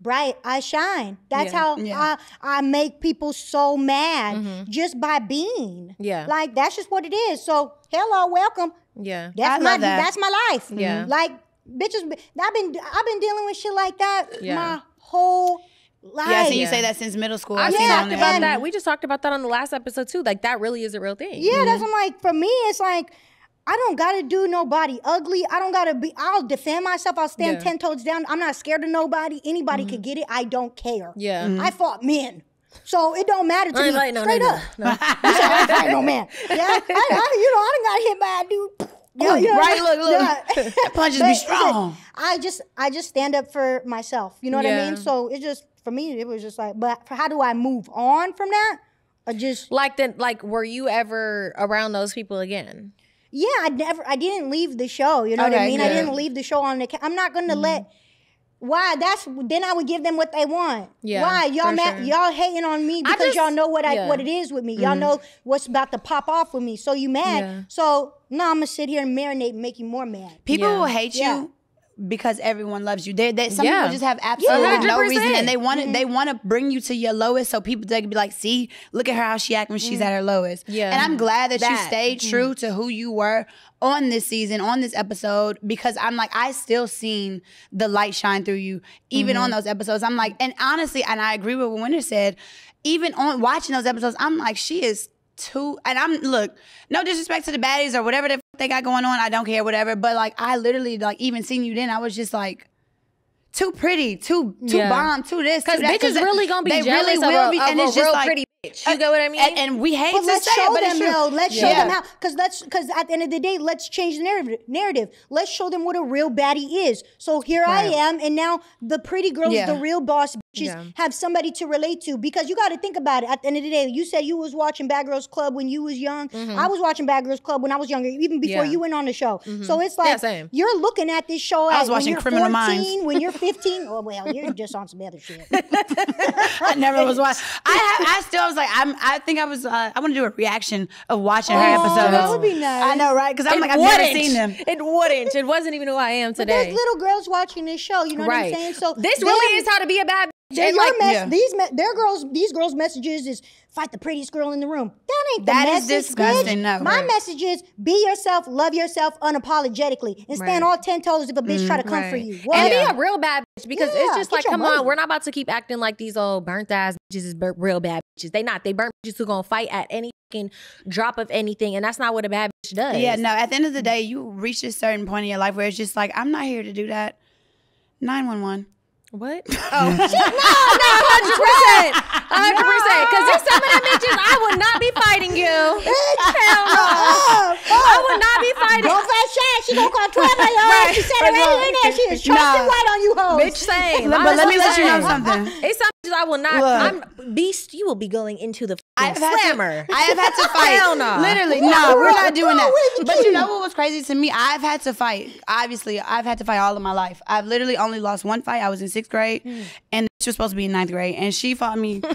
S3: bright I shine. That's
S2: Yeah.
S3: how
S1: Yeah.
S3: I, I make people so mad mm-hmm. just by being.
S2: Yeah.
S3: Like that's just what it is. So hello, welcome.
S2: Yeah.
S3: That's
S1: I
S3: my
S1: that.
S3: that's my life.
S2: Yeah. Mm-hmm.
S3: Like bitches I've been I've been dealing with shit like that
S2: Yeah.
S3: my whole life.
S1: Yeah, I see you
S2: Yeah.
S1: say that since middle school.
S2: I
S1: I've
S2: just
S1: seen
S3: Yeah,
S1: on
S2: talked about that. We just talked about that on the last episode too. Like that really is a real thing.
S3: Yeah, that's mm-hmm. I'm like for me it's like I don't gotta do nobody ugly. I don't gotta be I'll defend myself. I'll stand
S2: Yeah.
S3: ten toes down. I'm not scared of nobody. Anybody could mm-hmm. get it. I don't care.
S2: Yeah. Mm-hmm.
S3: I fought men. So it don't matter to
S2: I
S3: me.
S2: ain't like no
S3: Straight
S2: nigga.
S3: up.
S2: No. (laughs)
S3: You said I ain't no man. Yeah, I, I, you know, I done got hit by a dude. (laughs) Yeah, you know,
S1: right, look, look.
S3: yeah. (laughs)
S1: Punches
S3: But
S1: be strong.
S3: I just I just stand up for myself. You know what I
S2: Yeah.
S3: mean? So it just for me it was just like, but for how do I move on from that? Or just
S2: Like then, like, were you ever around those people again?
S3: Yeah, I never I didn't leave the show. You know what I
S1: Okay,
S3: mean? I didn't leave the show on the. ca- I'm not gonna let. Mm-hmm. Why? That's then I would give them what they want.
S2: Yeah,
S3: Why y'all
S2: for
S3: mad,
S2: sure.
S3: y'all hating on me because
S2: just-
S3: y'all know what I
S2: yeah.
S3: what it is with me. Y'all mm-hmm. know what's about to pop off with me. So you mad.
S2: Yeah.
S3: So no, I'm gonna sit here and marinate and make you more mad.
S1: People
S2: Yeah.
S1: will hate
S3: Yeah.
S1: you because everyone loves you. They, they some
S2: Yeah.
S1: people just have absolutely
S2: Yeah.
S1: no reason, and they want to they want to bring you to your lowest, so people they can be like, "See, look at her how she act when she's at her lowest."
S2: Yeah.
S1: and I'm glad that, you stayed true to who you were on this season, on this episode, because I'm like, I still seen the light shine through you, even on those episodes. I'm like, and honestly, and I agree with what Winter said. Even on watching those episodes, I'm like, she is too. And I'm look, no disrespect to the baddies or whatever the they got going on. I don't care, whatever. But like, I literally like even seeing you then, I was just like. Too pretty, too too
S2: Yeah.
S1: bomb, too this,
S2: Because
S1: that.
S2: bitches really gonna be
S1: they
S2: jealous
S1: really
S2: of,
S1: will
S2: a,
S1: be,
S2: of
S1: and
S2: a
S1: it's just
S2: real
S1: like,
S2: pretty. You get what I mean?
S1: and, and we hate
S3: But
S1: to
S3: let's
S1: say it,
S3: show
S1: but it's
S3: them
S1: true.
S3: though. Let's show
S1: Yeah.
S3: them how. Because let's because at the end of the day, let's change the narrative. Narrative. Let's show them what a real baddie is. So here
S2: Right.
S3: I am, and now the pretty girls,
S1: Yeah.
S3: the real boss bitches,
S2: Yeah.
S3: have somebody to relate to. Because you got to think about it. At the end of the day, you said you was watching Bad Girls Club when you was young. I was watching Bad Girls Club when I was younger, even before
S2: Mm-hmm. Yeah.
S3: you went on the show. So it's
S2: Yeah,
S3: like
S2: same.
S3: you're looking at this show.
S1: I
S3: as
S1: was
S3: when
S1: watching
S3: you're
S1: Criminal
S3: 14,
S1: Minds.
S3: when you're 15. oh well, you're just on some other shit. (laughs)
S1: I never was watching. I have, I still was like I'm. I think I was. Uh, I want to do a reaction of watching her
S3: Oh,
S1: episodes.
S3: that would be nice.
S1: I know, right? Because I'm
S2: It
S1: like I've never
S2: wouldn't.
S1: seen them.
S2: It wouldn't. It wasn't even who I am
S3: But
S2: today.
S3: there's little girls watching this show. You know
S2: right.
S3: what I'm saying? So
S2: this
S3: them-
S2: really is how to be a bad bitch.
S3: They're
S2: And
S3: your
S2: like,
S3: mess-
S1: yeah.
S3: These me- their girls, these girls' messages is fight the prettiest girl in the room. That ain't the
S1: That is
S3: message.
S1: disgusting,
S3: bitch.
S1: no.
S3: My
S1: Right.
S3: message is be yourself, love yourself unapologetically, and stand
S2: Right.
S3: all ten toes if a bitch try to come for
S2: mm-hmm,
S3: you. What?
S2: And
S1: Yeah.
S2: be a real bad bitch because
S3: Yeah,
S2: it's just like, come
S3: money.
S2: on, we're not about to keep acting like these old burnt ass bitches is bur- real bad bitches. They not. They burnt bitches who gonna fight at any fucking drop of anything, and that's not what a bad bitch does.
S1: Yeah, no. At the end of the day, you reach a certain point in your life where it's just like I'm not here to do that. Nine one one.
S2: What? Oh, (laughs) (laughs) no, no, hundred percent, hundred percent. Because there's some of them bitches I would not be fighting you. Hell no, I would not be fighting.
S3: Go fast shot. She gonna call twelve on your ass. She said it right in there. She is trusting
S1: Nah.
S3: white on you hoes.
S2: Bitch, same.
S1: But let me let you know something.
S2: It's some bitches I will not.
S1: Look.
S2: I'm beast. You will be going into the
S1: I've
S2: fucking
S1: had
S2: slammer.
S1: to. I have had to (laughs) fight.
S2: Hell no.
S1: Literally,
S3: What's
S1: no. We're not doing that. But you
S3: you?
S1: know what was crazy to me? I've had to fight. Obviously, I've had to fight all of my life. I've literally only lost one fight. I was in sixth grade,
S3: Hmm.
S1: and she was supposed to be in ninth grade, and she fought me. (laughs)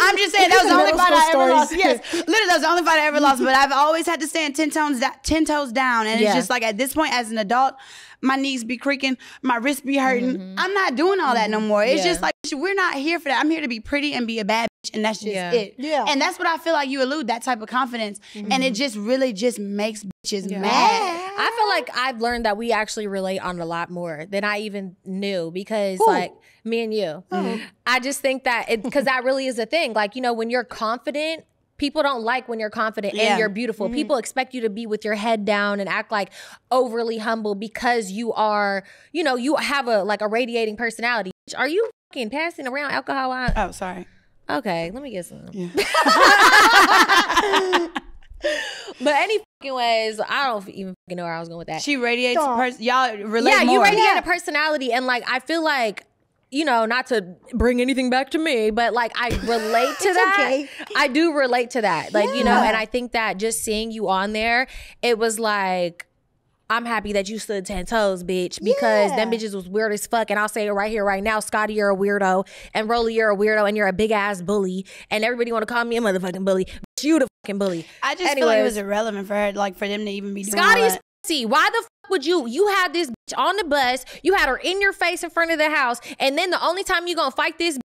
S1: I'm just saying that was the only fight I
S3: school
S1: ever lost. Yes, (laughs) literally that was the only fight I ever lost. But I've always had to stand ten toes da- ten toes down, and
S2: Yeah.
S1: it's just like at this point, as an adult, my knees be creaking, my wrists be hurting. I'm not doing all that no more. It's
S2: Mm-hmm. Yeah.
S1: just like we're not here for that. I'm here to be pretty and be a bad bitch, and that's just
S2: Yeah.
S1: it.
S3: Yeah.
S1: and that's what I feel like you allude that type of confidence, and
S2: Mm-hmm.
S1: it just really just makes bitches mad.
S2: I feel like I've learned that we actually relate on a lot more than I even knew because,
S3: Who?
S2: like, me and you. I just think that it because that really is a thing. Like, you know, when you're confident, people don't like when you're confident
S1: Yeah.
S2: and you're beautiful. Mm-hmm. People expect you to be with your head down and act like overly humble because you are, you know, you have a like a radiating personality. Are you fucking passing around alcohol? I-
S1: Oh, sorry.
S2: Okay, let me get some.
S1: Yeah. (laughs) (laughs)
S2: But any fucking ways, I don't even fucking know where I was going with that.
S1: She radiates.
S3: Stop.
S1: Pers- y'all relate
S2: yeah,
S1: more.
S2: you radiate
S3: Yeah.
S2: a personality, and like I feel like. You know, not to bring anything back to me, but like I (laughs) relate to that.
S3: okay.
S2: I do relate to that. Like, you know, and I think that just seeing you on there, it was like, I'm happy that you stood 10 toes, bitch, because
S3: Yeah.
S2: them bitches was weird as fuck. And I'll say it right here, right now. Scotty, you're a weirdo. And Rolly, you're a weirdo. And you're a big ass bully. And everybody want to call me a motherfucking bully. Bitch, you the fucking bully.
S1: I just feel like it was irrelevant for her, like for them to even be doing
S2: Scotty's pussy. Why the would you? You had this bitch on the bus. You had her in your face in front of the house. And then the only time you gonna fight this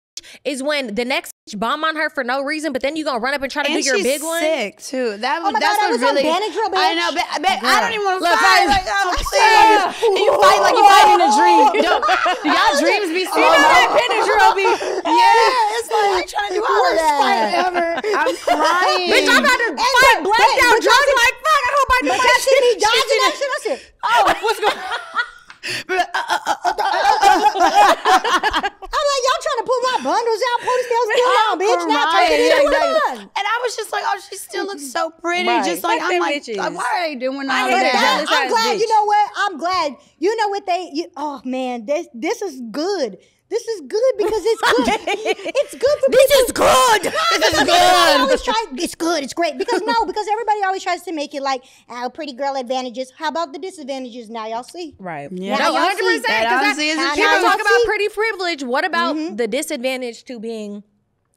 S2: is when the next bomb on her for no reason. But then you gonna run up and try to
S1: And
S2: do your big one.
S1: sick too. That was
S3: Oh my
S1: that's
S3: God, I
S1: what
S3: was on
S1: really.
S3: Benadryl, bitch.
S1: I know, but, but I don't even want to
S2: Look,
S1: fight.
S2: I-
S1: Like, oh, (laughs) please. And you fight like you fight in a dream. (laughs) Do, do y'all dreams be slow? (laughs) Yeah, it's like I'm trying to do all this fight ever. I'm crying.
S2: Bitch, I'm about to fight blacked out drunk like fuck. I hope I do
S3: But
S2: my
S3: y'all see me
S2: shit.
S3: dodging that shit. I said,
S1: Oh, what's going? But, uh,
S3: I'm like, y'all trying to pull my bundles out, ponytails still
S1: I'm
S3: down, bitch. Now
S1: crying.
S3: take it
S1: Yeah,
S3: in.
S1: exactly. And I was just like, oh, she still looks so pretty.
S2: Right.
S1: Just like
S2: Fuck
S1: I'm like,
S2: bitches.
S1: like, why are they doing all
S2: I
S1: of
S2: that.
S1: that?
S3: that, I'm
S2: ass
S3: glad. You know what? I'm glad. You know what they? You, oh man, this this is good. This is good because it's good. (laughs) it's good for
S2: This
S3: people.
S2: is good.
S3: This is good. Always try, it's good. It's great because no, because everybody always tries to make it like, oh, pretty girl advantages. How about the disadvantages? Now y'all see.
S2: Right.
S1: Yeah.
S2: No,
S3: Now y'all
S2: 100%.
S3: see.
S2: Because
S1: That
S2: that,
S1: honestly is
S3: Now
S2: people
S3: y'all
S2: talk about pretty privilege. What about
S3: Mm-hmm.
S2: the disadvantage to being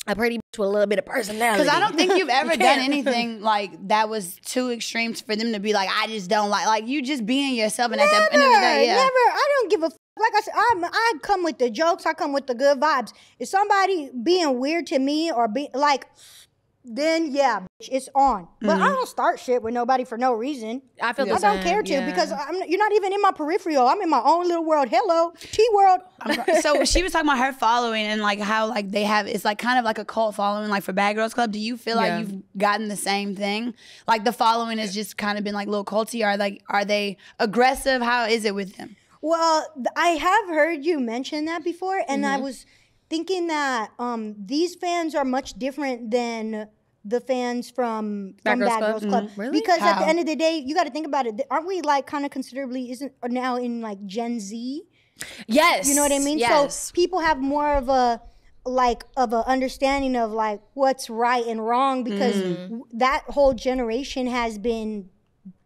S2: a pretty bitch with a little bit of personality?
S1: Because I don't think you've (laughs) ever done anything like that was too extreme for them to be like, I just don't like. Like you just being yourself, and at the
S3: Never,
S1: end of the day, yeah.
S3: never. I don't give a. F- like I said, I'm, I come with the jokes. I come with the good vibes. If somebody being weird to me or be like, then yeah, bitch, it's on. But
S1: Mm-hmm.
S3: I don't start shit with nobody for no reason.
S2: I feel the
S3: I don't
S2: same,
S3: care to
S2: yeah.
S3: because I'm, you're not even in my peripheral. I'm in my own little world. Hello, Tee world.
S1: So she was talking about her following and like how like they have it's like kind of like a cult following like for Bad Girls Club. Do you feel
S2: Yeah.
S1: like you've gotten the same thing? Like the following has just kind of been like little culty. Are like are they aggressive? How is it with them?
S3: Well, I have heard you mention that before, and
S2: Mm-hmm.
S3: I was thinking that um, these fans are much different than the fans from
S2: Bad
S3: from
S2: Girls
S3: Bad
S2: Club?
S3: Girls Club.
S2: Mhm. Really?
S3: Because at the end of the day, you got to think about it. Aren't we like kind of considerably isn't are now in like Gen Z?
S2: Yes.
S3: You know what I mean?
S2: Yes.
S3: So people have more of a like of an understanding of like what's right and wrong because
S2: Mm-hmm.
S3: that whole generation has been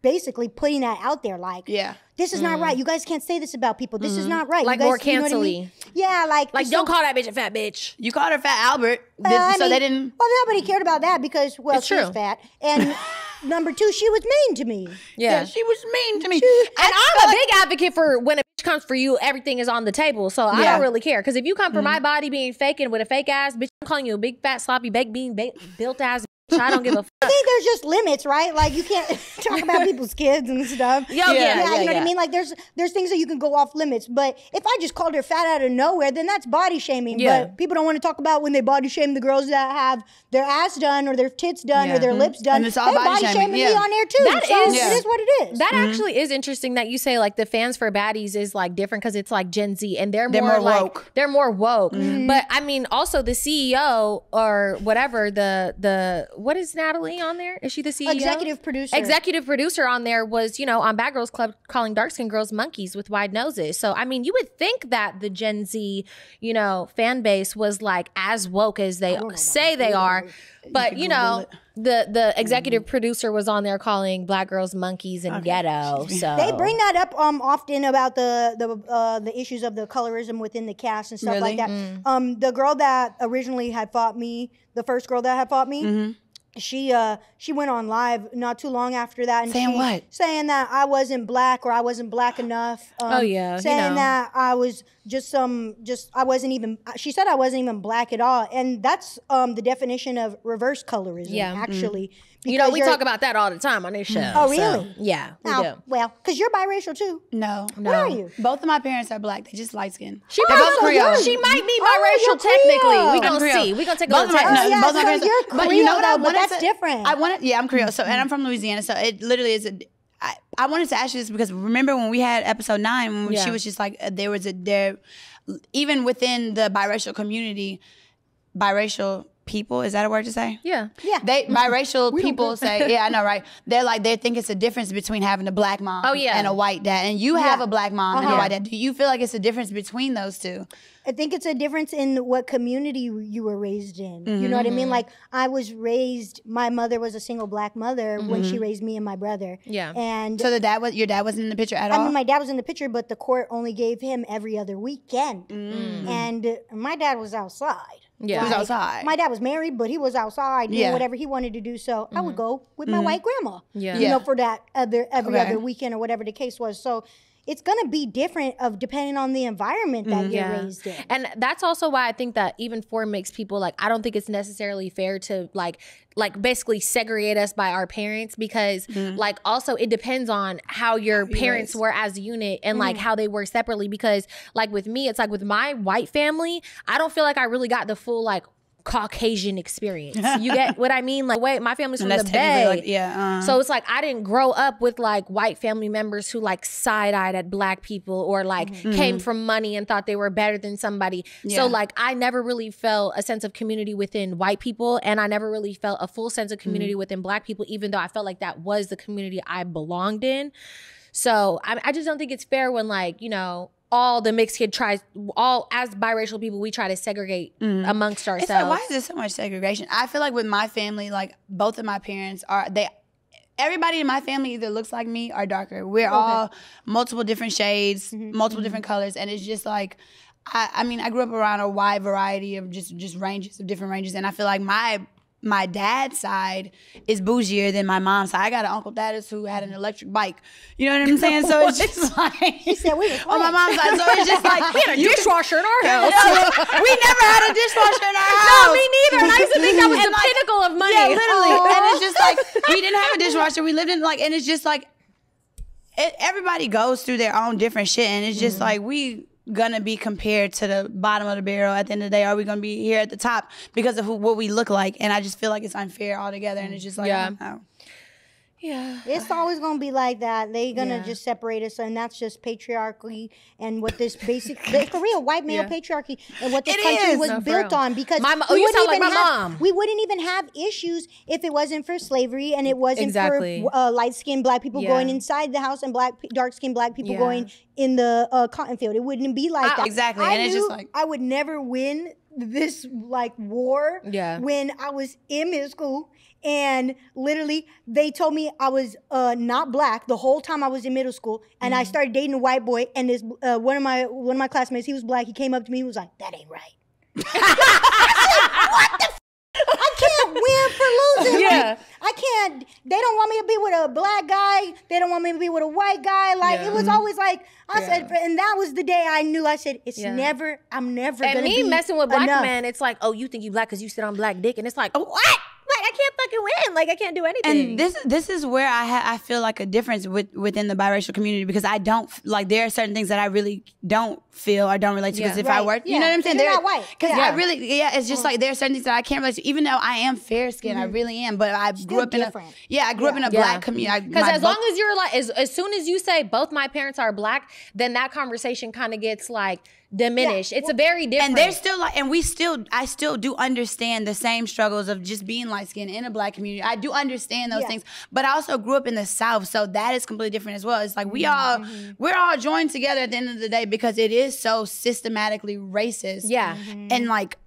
S3: basically putting that out there like
S1: Yeah.
S3: this is not right. You guys can't say this about people. This is not right.
S2: Mm-hmm. Like
S3: you
S2: more
S3: guys, you know I mean? Yeah, like
S2: like, don't call that bitch a fat bitch.
S1: You called her Fat Albert,
S3: uh,
S1: did-
S3: I
S1: so they didn't.
S3: Well, nobody cared about that because well,
S2: It's
S3: she's
S2: true.
S3: fat, and (laughs) number two, she was mean to me.
S2: Yeah.
S1: she was mean to me.
S2: and
S1: I
S2: I'm a
S1: feel
S2: big advocate for when a bitch comes for you, everything is on the table. So I don't really care. Because if you come for my body being fake and with a fake ass, bitch, I'm calling you a big fat sloppy baked bean ba- built ass bitch. I don't give a (laughs)
S3: I
S2: fuck.
S3: I think there's just limits, right? Like you can't (laughs) talk about (laughs) people's kids and stuff.
S2: Yo, yeah, yeah,
S3: you know what. I mean. Like there's there's things that you can go off limits. But if I just called her fat out of nowhere, then that's body shaming.
S2: Yeah.
S3: But people don't want to talk about when they body shame the girls that have their ass done or their tits done
S2: Yeah.
S3: or their lips done.
S1: And it's all
S3: they
S1: body
S3: body
S1: shaming,
S3: shaming me
S1: yeah.
S3: on there too.
S2: That
S3: so
S2: is-
S3: it is what it is.
S2: That actually is interesting that you say like the fans for baddies is like different because it's like Gen Z and they're,
S1: They're
S2: more,
S1: more
S2: like
S1: woke.
S2: they're more woke.
S3: Mm-hmm.
S2: But I mean, also the CEO or whatever the the what is Natalie on there? Is she the CEO?
S3: Executive producer.
S2: Executive producer on there was you know on Bad Girls Club calling dark skin girls monkeys with wide noses. So I mean, you would think that the Gen Z you know fan base was like as woke as they say they are. But you, know, the the executive producer was on there calling black girls monkeys and ghetto. (laughs) So
S3: They bring that up um often about the the uh, the issues of the colorism within the cast and stuff
S1: Really?
S3: like that.
S2: Mm.
S3: Um, the girl that originally had fought me, the first girl that had fought me.
S1: Mm-hmm.
S3: She uh she went on live not too long after that and
S1: Saying
S3: she,
S1: what?
S3: saying that I wasn't black or I wasn't black enough. Um,
S2: Oh, yeah, you
S3: saying
S2: know.
S3: that I was just some just I wasn't even. She said I wasn't even black at all, and that's um the definition of reverse colorism.
S2: Yeah. Mm.
S3: actually,
S2: you know we talk about that all the time on this show.
S3: Oh,
S2: so,
S3: really?
S2: yeah, we
S3: Oh,
S2: do.
S3: well, because you're biracial too.
S1: No.
S3: What are you?
S1: Both of my parents are black. They just light skinned.
S2: She
S1: They're
S2: might,
S1: both
S3: so
S1: Creole.
S2: she might be
S3: Oh,
S2: biracial
S3: you're
S2: technically. We
S3: Creole.
S2: gonna
S1: Creole.
S2: see. We gonna take a
S1: Both
S2: little
S1: of my-
S2: test.
S3: Oh, yeah,
S1: both my parents are-
S3: you're
S1: but you know
S3: Creole,
S1: what I
S3: though, but
S1: wanted
S3: that's
S1: to-
S3: different.
S1: I wanted, yeah, I'm Creole. So, and I'm from Louisiana. So it literally is a. I, I wanted to ask you this because remember when we had episode nine when
S2: Yeah.
S1: she was just like uh, there was a there, even within the biracial community, biracial people. Is that a word to say?
S2: Yeah.
S3: Yeah.
S1: They biracial (laughs)
S3: don't
S1: people say, yeah, I know, right? They're like they think it's a difference between having a black mom
S2: Oh, yeah.
S1: and a white dad. And you have
S3: Yeah.
S1: a black mom and a
S3: Uh-huh.
S1: white dad. Do you feel like it's a difference between those two?
S3: I think it's a difference in what community you were raised in. You know what I
S2: Mm-hmm.
S3: mean? Like I was raised. My mother was a single black mother when she raised me and my brother.
S2: Mm-hmm. Yeah.
S3: And
S1: So the dad was your dad wasn't in the picture at
S3: I
S1: all.
S3: mean, my dad was in the picture, but the court only gave him every other weekend.
S1: Mm.
S3: And uh, my dad was outside.
S2: Yeah.
S1: He was outside.
S3: My dad was married, but he was outside doing
S1: Yeah.
S3: whatever he wanted to do. So I would mm-hmm. go with my mm-hmm. white grandma.
S2: Yeah.
S3: You
S1: Yeah.
S3: know, for that other every
S1: Okay.
S3: other weekend or whatever the case was. So it's gonna be different of depending on the environment that you're
S2: Yeah.
S3: raised in.
S2: And that's also why I think that even for mixed people, like I don't think it's necessarily fair to like like basically segregate us by our parents because like also it depends on how your parents were as a unit and like mm-hmm. how they were separately because like with me it's like with my white family I don't feel like I really got the full like Caucasian experience. (laughs) You get what I mean? Like, wait, my family's from the Bay.
S1: like yeah. Uh,
S2: So it's like I didn't grow up with like white family members who like side eyed at black people or like came from money and thought they were better than somebody.
S1: Yeah.
S2: So like I never really felt a sense of community within white people and I never really felt a full sense of community within black people, even though I felt like that was the community I belonged in. So I, I just don't think it's fair when like, you know, all the mixed kid tries all as biracial people we try to segregate mm-hmm. amongst ourselves.
S1: Like, why is there so much segregation? I feel like with my family, like both of my parents are they. Everybody in my family either looks like me or darker. We're all multiple different shades, mm-hmm. multiple mm-hmm. different colors, and it's just like, I, I mean, I grew up around a wide variety of just just ranges of different ranges, and I feel like my my dad's side is bougier than my mom's side. I got an uncle Thaddeus who had an electric bike. You know what I'm saying? So it's (laughs) just like
S3: He said we
S1: on my mom's side. So it's just like (laughs)
S2: we had a dishwasher in our house.
S1: we never had a dishwasher in our house.
S2: No, me neither. And I used to think that was
S1: And
S2: the
S1: like-
S2: pinnacle of money.
S1: Yeah, literally. Oh. And it's just like we didn't have a dishwasher. We lived in like, and it's just like it, everybody goes through their own different shit, and it's just mm-hmm. like we gonna be compared to the bottom of the barrel at the end of the day. Are we gonna be here at the top because of who, what we look like? And I just feel like it's unfair altogether, and it's just like
S2: Yeah.
S1: I don't know.
S2: Yeah.
S3: It's always gonna be like that. They're gonna
S2: Yeah.
S3: just separate us, and that's just patriarchy and what this basic, for (laughs) real, white male
S2: Yeah.
S3: patriarchy and what this
S1: It
S3: country
S1: is.
S3: was
S2: No,
S3: built
S2: real.
S3: on. Because
S2: My
S3: we
S2: oh, you
S3: wouldn't
S2: sound like
S3: even
S2: my
S3: have,
S2: mom.
S3: we wouldn't even have issues if it wasn't for slavery and it wasn't
S2: Exactly.
S3: for uh, light skinned black people
S2: Yeah.
S3: going inside the house and black dark skinned black people going in the uh, cotton field. It wouldn't be like
S2: I-
S3: that.
S1: Exactly,
S3: I
S1: and it's just like-
S3: I would never win this like war
S2: Yeah.
S3: when I was in middle school and literally they told me I was uh, not black the whole time I was in middle school and
S2: Mm-hmm.
S3: I started dating a white boy and this uh, one of my one of my classmates he was black he came up to me he was like that ain't right (laughs) I said, what the f- I can't win for losing
S2: Yeah.
S3: like, I can't they don't want me to be with a black guy they don't want me to be with a white guy like
S2: Yeah.
S3: it was always like I said and that was the day I knew I said it's
S2: Yeah.
S3: never I'm never
S2: And me messing with black
S3: enough.
S2: men, it's like, oh, you think you black because you sit on black dick, and it's like, oh, what? I can't fucking win. Like I can't do anything.
S1: And this this is where I ha- I feel like a difference with within the biracial community because I don't like there are certain things that I really don't feel or don't relate to because
S2: Yeah.
S1: if I
S3: Right.
S1: were you know what I'm saying
S3: They're
S1: There-
S3: not white.
S1: because
S3: Yeah.
S1: I really yeah it's just mm. like there are certain things that I can't relate to even though I am fair skinned I mm-hmm. really am but I grew up in a yeah I grew up in a
S2: Yeah.
S1: black community
S2: Because as long as you're like, as, as soon as you say both my parents are black, then that conversation kind of gets like diminished. It's a very different.
S1: and they're still like, and we still, I still do understand the same struggles of just being light skinned in a black community. I do understand those
S3: Yeah.
S1: things, but I also grew up in the South, so that is completely different as well. It's like we mm-hmm. all, we're all joined together at the end of the day because it is so systematically racist.
S2: Yeah. Mm-hmm.
S1: and like,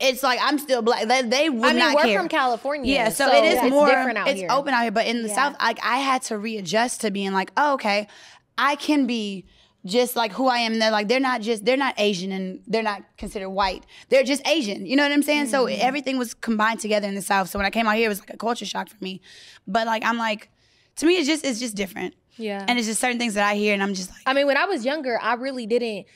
S1: it's like I'm still black. They, they would
S2: I mean,
S1: not
S2: we're
S1: care.
S2: from California.
S1: Yeah, so, it is
S2: it's
S1: more
S2: different out
S1: it's
S2: here.
S1: open out here, but in the
S3: Yeah.
S1: South, like I had to readjust to being like, oh, okay, I can be just like who I am. They're like they're not just they're not Asian and they're not considered white. They're just Asian. You know what I'm saying? So
S2: Mm-hmm.
S1: everything was combined together in the South. So when I came out here, it was like a culture shock for me. But like I'm like, to me, it's just it's just different.
S2: Yeah.
S1: And it's just certain things that I hear, and I'm just like,
S2: I mean, when I was younger, I really didn't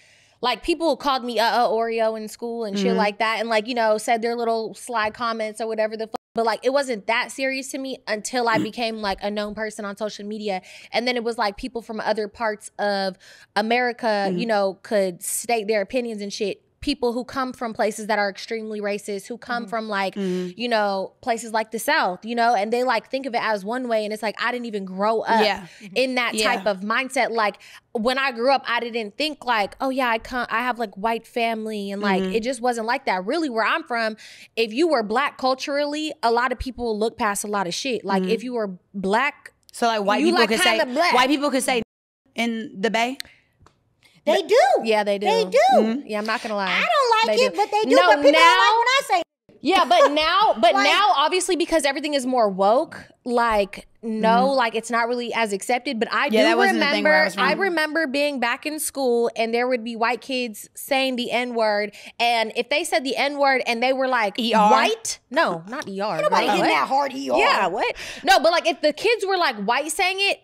S2: like people called me uh, uh Oreo in school and
S1: Mm-hmm.
S2: shit like that, and like you know said their little sly comments or whatever the. Fuck. But like it wasn't that serious to me until I became like a known person on social media, and then it was like people from other parts of America,
S1: Mm-hmm.
S2: you know, could state their opinions and shit. People who come from places that are extremely racist, who
S3: Mm-hmm.
S2: come from like, you know, places like the South, you know, and they like think of it as one way. And it's like, I didn't even grow up
S1: Yeah.
S2: in that
S1: Yeah.
S2: type of mindset. Like when I grew up, I didn't think like, oh yeah, I come, I have like white family. And like,
S1: Mm-hmm.
S2: it just wasn't like that. Really, where I'm from, if you were black culturally, a lot of people look past a lot of shit. Like
S1: Mm-hmm.
S2: if you were black,
S1: So like white
S2: You,
S1: people
S2: like,
S1: could say
S2: black.
S1: white people could say in the Bay.
S3: They do.
S2: yeah, they do.
S3: They do.
S1: Mm-hmm.
S2: Yeah, I'm not gonna lie.
S3: I don't like
S2: They
S3: it,
S2: do.
S3: but they do.
S2: No,
S3: but people
S2: now-
S3: don't like when I say. (laughs)
S2: Yeah, but now, but (laughs)
S3: Like-
S2: now, obviously, because everything is more woke, like no, like it's not really as accepted. But I
S1: Mm-hmm. Yeah,
S2: do
S1: that wasn't a thing where I
S2: remember, I, remember being back in school, and there would be white kids saying the n word, and if they said the n word, and they were like
S1: ER?
S2: white, no, not er.
S3: Nobody hitting that hard. ER.
S2: Yeah, what? No, but like if the kids were like white saying it,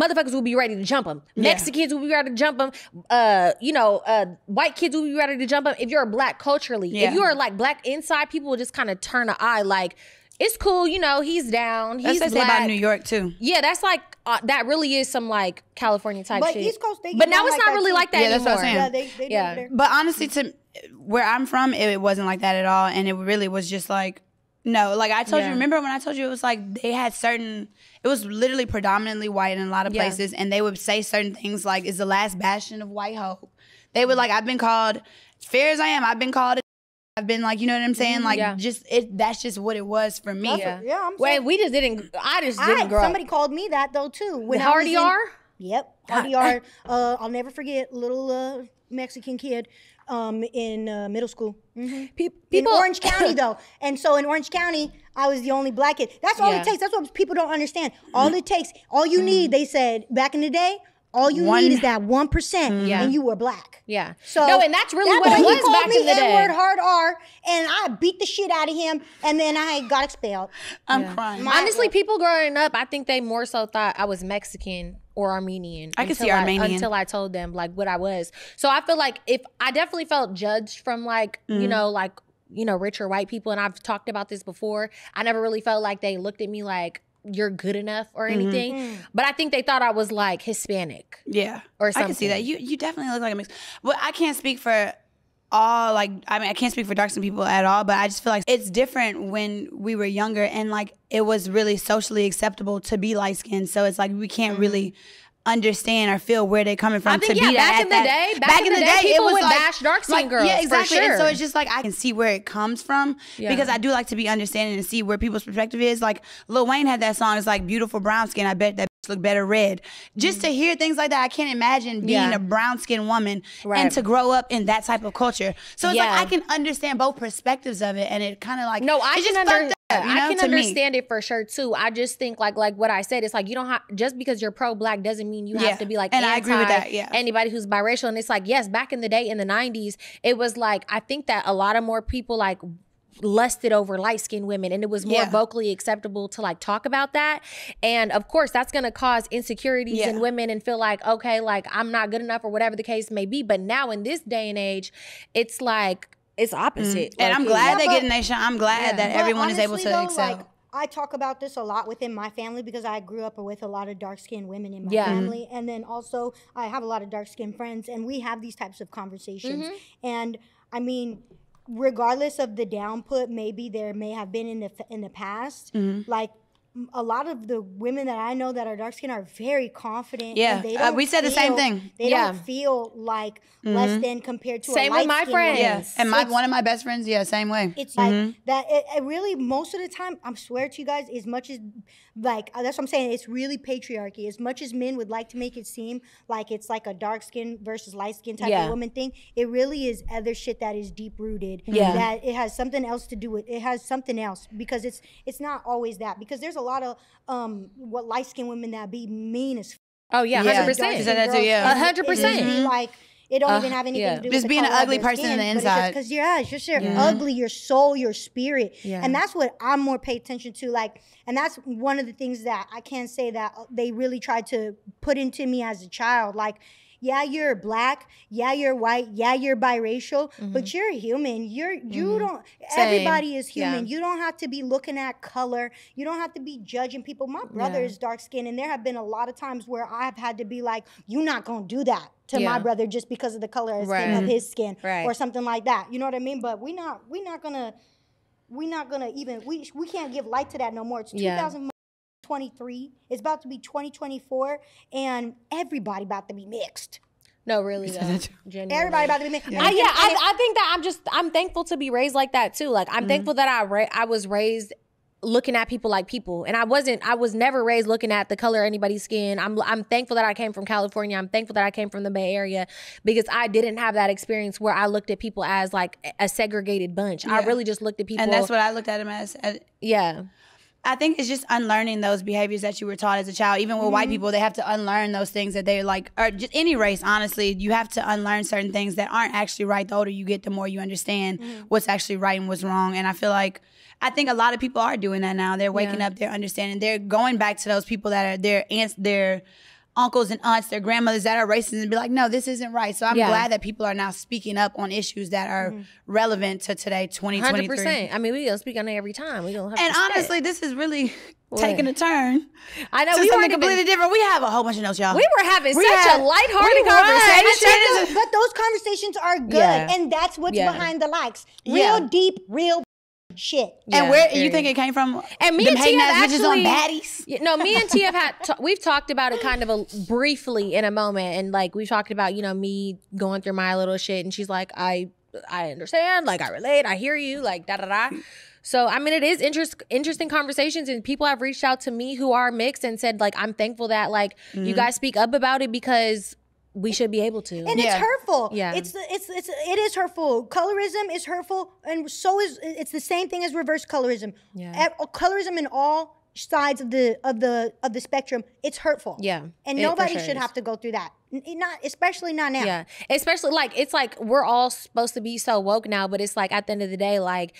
S2: motherfuckers will be ready to jump them.
S1: Yeah.
S2: Mexicans would be ready to jump them. Uh, you know, uh, white kids will be ready to jump them. If you're a black culturally,
S1: Yeah.
S2: if you are like black inside, people will just kind of turn an eye. Like it's cool, you know, he's down.
S1: That's
S2: He's
S1: what say
S2: black.
S1: about New York too.
S2: Yeah, that's like uh, that. Really is some like California type
S3: But
S2: shit.
S3: East Coast, they
S2: but now it's
S3: like
S2: not really
S3: too.
S2: like that
S1: Yeah, that's what I'm
S2: anymore.
S1: saying.
S3: Yeah, they, they
S2: Yeah.
S1: But honestly, to where I'm from, it, wasn't like that at all, and it really was just like no. Like I told
S2: Yeah.
S1: you, remember when I told you it was like they had certain. It was literally predominantly white in a lot of
S2: Yeah.
S1: places, and they would say certain things like "is the last bastion of white hope." They would like I've been called, fair as I am, I've been called. I've been like, you know what I'm saying? Like,
S2: Yeah.
S1: just it. That's just what it was for me.
S2: Yeah.
S3: Yeah, I'm
S2: Wait,
S3: saying.
S2: we just didn't. I just
S3: I,
S2: didn't grow.
S3: somebody
S2: up.
S3: called me that though too. When
S2: The
S3: I was
S2: hardy
S3: in-
S2: are.
S3: Yep, hardy are. Uh, I'll never forget little uh, Mexican kid um, in uh, middle school. hmm
S2: Pe-
S3: in
S2: people
S3: Orange (coughs) County though. And so in Orange County, I was the only black kid. That's all
S2: Yeah.
S3: it takes. That's what people don't understand. All it takes, all you need, they said back in the day, all you
S1: One-
S3: need is that one percent,
S2: Yeah.
S3: and you were black.
S2: Yeah.
S3: So
S2: no, and that's really
S3: that
S2: what it
S3: he
S2: was
S3: called
S2: back
S3: me
S2: in the day.
S3: N-word hard R, and I beat the shit out of him, and then I got expelled.
S1: I'm crying.
S3: My-
S2: Honestly, people growing up, I think they more so thought I was Mexican or Armenian.
S1: I could see
S2: until
S1: Armenian.
S2: until I told them like what I was. So I feel like if I definitely felt judged from like
S1: Mm-hmm.
S2: you know like you know richer white people, and I've talked about this before. I never really felt like they looked at me like you're good enough or
S1: Mm-hmm.
S2: anything. But I think they thought I was like Hispanic.
S1: Yeah,
S2: Or
S1: I can see that. You you definitely look like a mix. But I can't speak for all like I mean I can't speak for dark skin people at all. But I just feel like it's different when we were younger and like it was really socially acceptable to be light skinned. So it's like we can't really understand or feel where they're coming from
S2: Mm-hmm. I think,
S1: to
S2: yeah,
S1: be
S2: back in the day-
S1: that,
S2: back in the day, people would bash dark skin
S1: like,
S2: girls,
S1: Yeah, exactly. And so it's just like I can see where it comes from
S2: Yeah.
S1: because I do like to be understanding and see where people's perspective is. Like Lil Wayne had that song. It's like beautiful brown skin. I bet that look better red. Just to hear things like that, I can't imagine being
S2: Mm-hmm. Yeah.
S1: a brown skinned woman
S2: Right.
S1: and to grow up in that type of culture. So it's
S2: Yeah.
S1: like I can understand both perspectives of it, and it kind of like
S2: No, I
S1: just
S2: under-
S1: up, you
S2: I can
S1: to me.
S2: understand it for sure too. I just think like like what I said, it's like you don't have just because you're pro black doesn't mean you
S1: Yeah.
S2: have to be like
S1: And I agree with that, yeah.
S2: Anybody who's biracial, and it's like yes, back in the day in the '90s, it was like I think that a lot of more people like lusted over light skinned women and it was more
S1: Yeah.
S2: vocally acceptable to like talk about that and of course that's going to cause insecurities
S1: Yeah.
S2: in women and feel like okay like i'm not good enough or whatever the case may be but now in this day and age it's like it's opposite
S1: Mm. And I'm glad
S3: Yeah,
S1: they're
S3: but-
S1: getting their shine. I'm glad
S2: Yeah.
S1: that
S3: But
S1: everyone is able to
S3: though,
S1: excel.
S3: Like, I talk about this a lot within my family because I grew up with a lot of dark skinned women in my
S2: Yeah.
S3: family. And then also, I have a lot of dark skinned friends, and we have these types of conversations.
S2: Mm-hmm.
S3: And I mean, regardless of the downput, maybe there may have been in the in the past,
S1: Mm-hmm.
S3: like a lot of the women that I know that are dark skinned are very confident.
S1: Yeah,
S3: and they
S1: uh,
S3: don't
S1: we said the same thing.
S3: They
S2: Yeah.
S3: don't feel like less than compared to
S2: Same
S3: a
S2: with my
S3: light-skinned woman.
S2: friends.
S1: yeah, and my
S3: It's-
S1: one of my best friends, yeah, same way.
S3: it's like
S1: Mm-hmm.
S3: that. It, it really, most of the time, I swear to you guys, as much as like uh, that's what I'm saying. It's really patriarchy. As much as men would like to make it seem like it's like a dark skin versus light skin type
S2: Yeah.
S3: of woman thing, it really is other shit that is deep rooted.
S2: Yeah.
S3: that it has something else to do with. It has something else because it's it's not always that because there's a lot of um what light skin women that be mean as
S2: oh yeah
S1: Yeah.
S2: 100%
S1: Said that too, yeah.
S2: A hundred
S3: it- it just
S2: percent.
S3: like it don't
S2: Uh,
S3: even have anything
S2: yeah.
S3: to do with it.
S1: Just
S3: with
S1: being
S3: the
S1: an ugly
S3: of your
S1: person on the inside.
S3: Because yeah, it's just your ugly, your soul, your spirit,
S2: Yeah.
S3: and that's what I'm more pay attention to. Like, and that's one of the things that I can say that uh, they really tried to put into me as a child. Like, yeah, you're black, yeah, you're white, yeah, you're biracial,
S2: Mm-hmm.
S3: but you're human. You're you don't. Everybody is human.
S2: Yeah.
S3: You don't have to be looking at color. You don't have to be judging people. My brother
S2: Yeah.
S3: is dark skinned, and there have been a lot of times where I've had to be like, "You're not gonna do that." To my brother, just because of the color of, skin of his skin,
S2: Right.
S3: or something like that. You know what I mean? But we not we not gonna we're not gonna even we we can't give light to that no more. It's
S2: Yeah.
S3: 2023. It's about to be 2024, and everybody about to be mixed.
S2: No, really though.
S3: Everybody about to be mixed.
S2: I, yeah, I, I think that I'm just I'm thankful to be raised like that too. Like
S3: Mm-hmm.
S2: I'm thankful that I ra- I was raised looking at people like people, and I wasn't. I was never raised looking at the color of anybody's skin. I'm I'm thankful that I came from California. I'm thankful that I came from the Bay Area because I didn't have that experience where I looked at people as like a segregated bunch. I really just looked at people.
S1: And that's what I looked at them as. as-
S2: yeah.
S1: I think it's just unlearning those behaviors that you were taught as a child. Even with white mm-hmm. people, they have to unlearn those things that they like, or just any race, honestly. You have to unlearn certain things that aren't actually right. The older you get, the more you understand mm-hmm. what's actually right and what's wrong. And I feel like, I think a lot of people are doing that now. They're waking
S2: Yeah.
S1: up, they're understanding, they're going back to those people that are their aunts, their uncles and aunts, their grandmothers that are racist and be like, no, this isn't right. So I'm
S2: Yeah.
S1: glad that people are now speaking up on issues that are mm-hmm. relevant to today, 2023.
S2: Hundred percent. I mean, we gonna speak on it every time. We don't have
S1: And
S2: to spit.
S1: honestly, this is really taking a turn
S2: I know
S1: to
S2: we
S1: something
S2: weren't
S1: completely
S2: even,
S1: different. We have a whole bunch of notes, y'all.
S2: we were having
S1: We
S2: such
S1: had-
S2: a lighthearted
S1: we
S2: conversation.
S1: This shit
S3: but those conversations are good,
S2: Yeah.
S3: and that's what's
S2: Yeah.
S3: behind the likes. Real
S1: Yeah.
S3: deep, real shit.
S1: and
S2: Yeah,
S1: where you think it came from?
S2: And me
S1: them
S2: and
S1: hating
S2: Tia
S1: ass on
S2: actually-
S1: baddies.
S2: Yeah, no, me and Tee have had (laughs) ta- we've talked about it kind of a, briefly in a moment, and like we talked about you know me going through my little shit, and she's like, I I understand, like I relate, I hear you, like da da da. So I mean, it is interest interesting conversations, and people have reached out to me who are mixed and said like I'm thankful that like
S1: Mm-hmm.
S2: you guys speak up about it because we should be able to.
S3: and
S1: Yeah.
S3: it's hurtful.
S2: Yeah.
S3: it's it's it's it is hurtful. Colorism is hurtful, and so is it's the same thing as reverse colorism.
S2: Yeah.
S3: Ev- uh, colorism in all sides of the of the of the spectrum, it's hurtful.
S2: Yeah,
S3: and
S2: it
S3: nobody
S2: sure
S3: should
S2: is.
S3: have to go through that. Not especially not now.
S2: Yeah. Especially like it's like we're all supposed to be so woke now, but it's like at the end of the day, like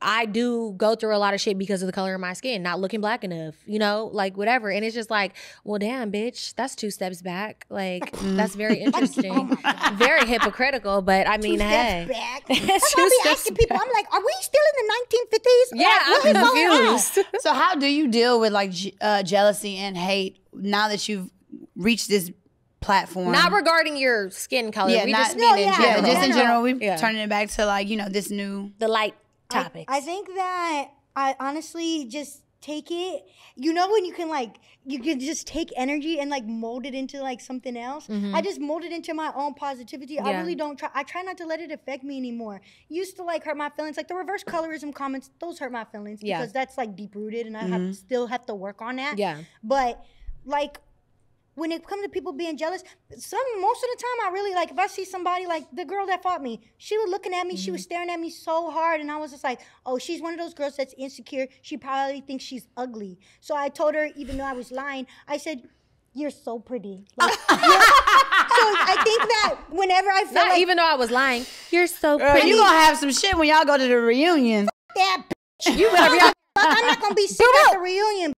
S2: I do go through a lot of shit because of the color of my skin, not looking black enough, you know, like whatever. And it's just like, well, damn, bitch, that's two steps back. Like (laughs) that's very interesting, very hypocritical. But I mean,
S3: Two
S2: hey, (laughs)
S3: steps back.
S2: It's
S3: That's
S2: two
S3: why I be asking people. I'm like, are we still in the 1950s?
S2: yeah,
S3: Like, what is
S2: I'm
S3: going on?
S2: confused. (laughs)
S1: So how do you deal with like uh, jealousy and hate now that you've reached this platform?
S2: Not regarding your skin color.
S1: Yeah,
S2: we
S1: not-
S2: just
S3: No,
S2: mean in
S3: yeah,
S1: yeah,
S2: general.
S1: just in
S3: general.
S1: general. We've
S2: Yeah.
S1: turning it back to like you know this new.
S2: the light
S3: I-
S2: topics.
S3: I, think that I honestly just take it. You know when you can like you can just take energy and like mold it into like something else. I just mold it into my own positivity. I
S2: Mm-hmm.
S3: Really don't try. I try not to let it affect me anymore. Used to like hurt my feelings, like the reverse colorism comments. Those hurt my feelings
S2: Yeah.
S3: because that's like deep rooted, and I have still have to work on that.
S2: Yeah.
S3: But like when it comes to people being jealous, some most of the time I really like if I see somebody like the girl that fought me, she was looking at me, she
S2: Mm-hmm.
S3: was staring at me so hard, and I was just like, oh, she's one of those girls that's insecure. She probably thinks she's ugly. So I told her, even though I was lying, I said, You're so pretty. Like, (laughs) you're- so I think that whenever I feel
S2: Not
S3: like
S2: even though I was lying. You're so pretty.
S1: Girl,
S2: pretty.
S1: you gonna have some shit when y'all go to the reunion.
S3: that bitch,
S2: You better be out-
S3: I'm not gonna be (laughs) sick at the reunion.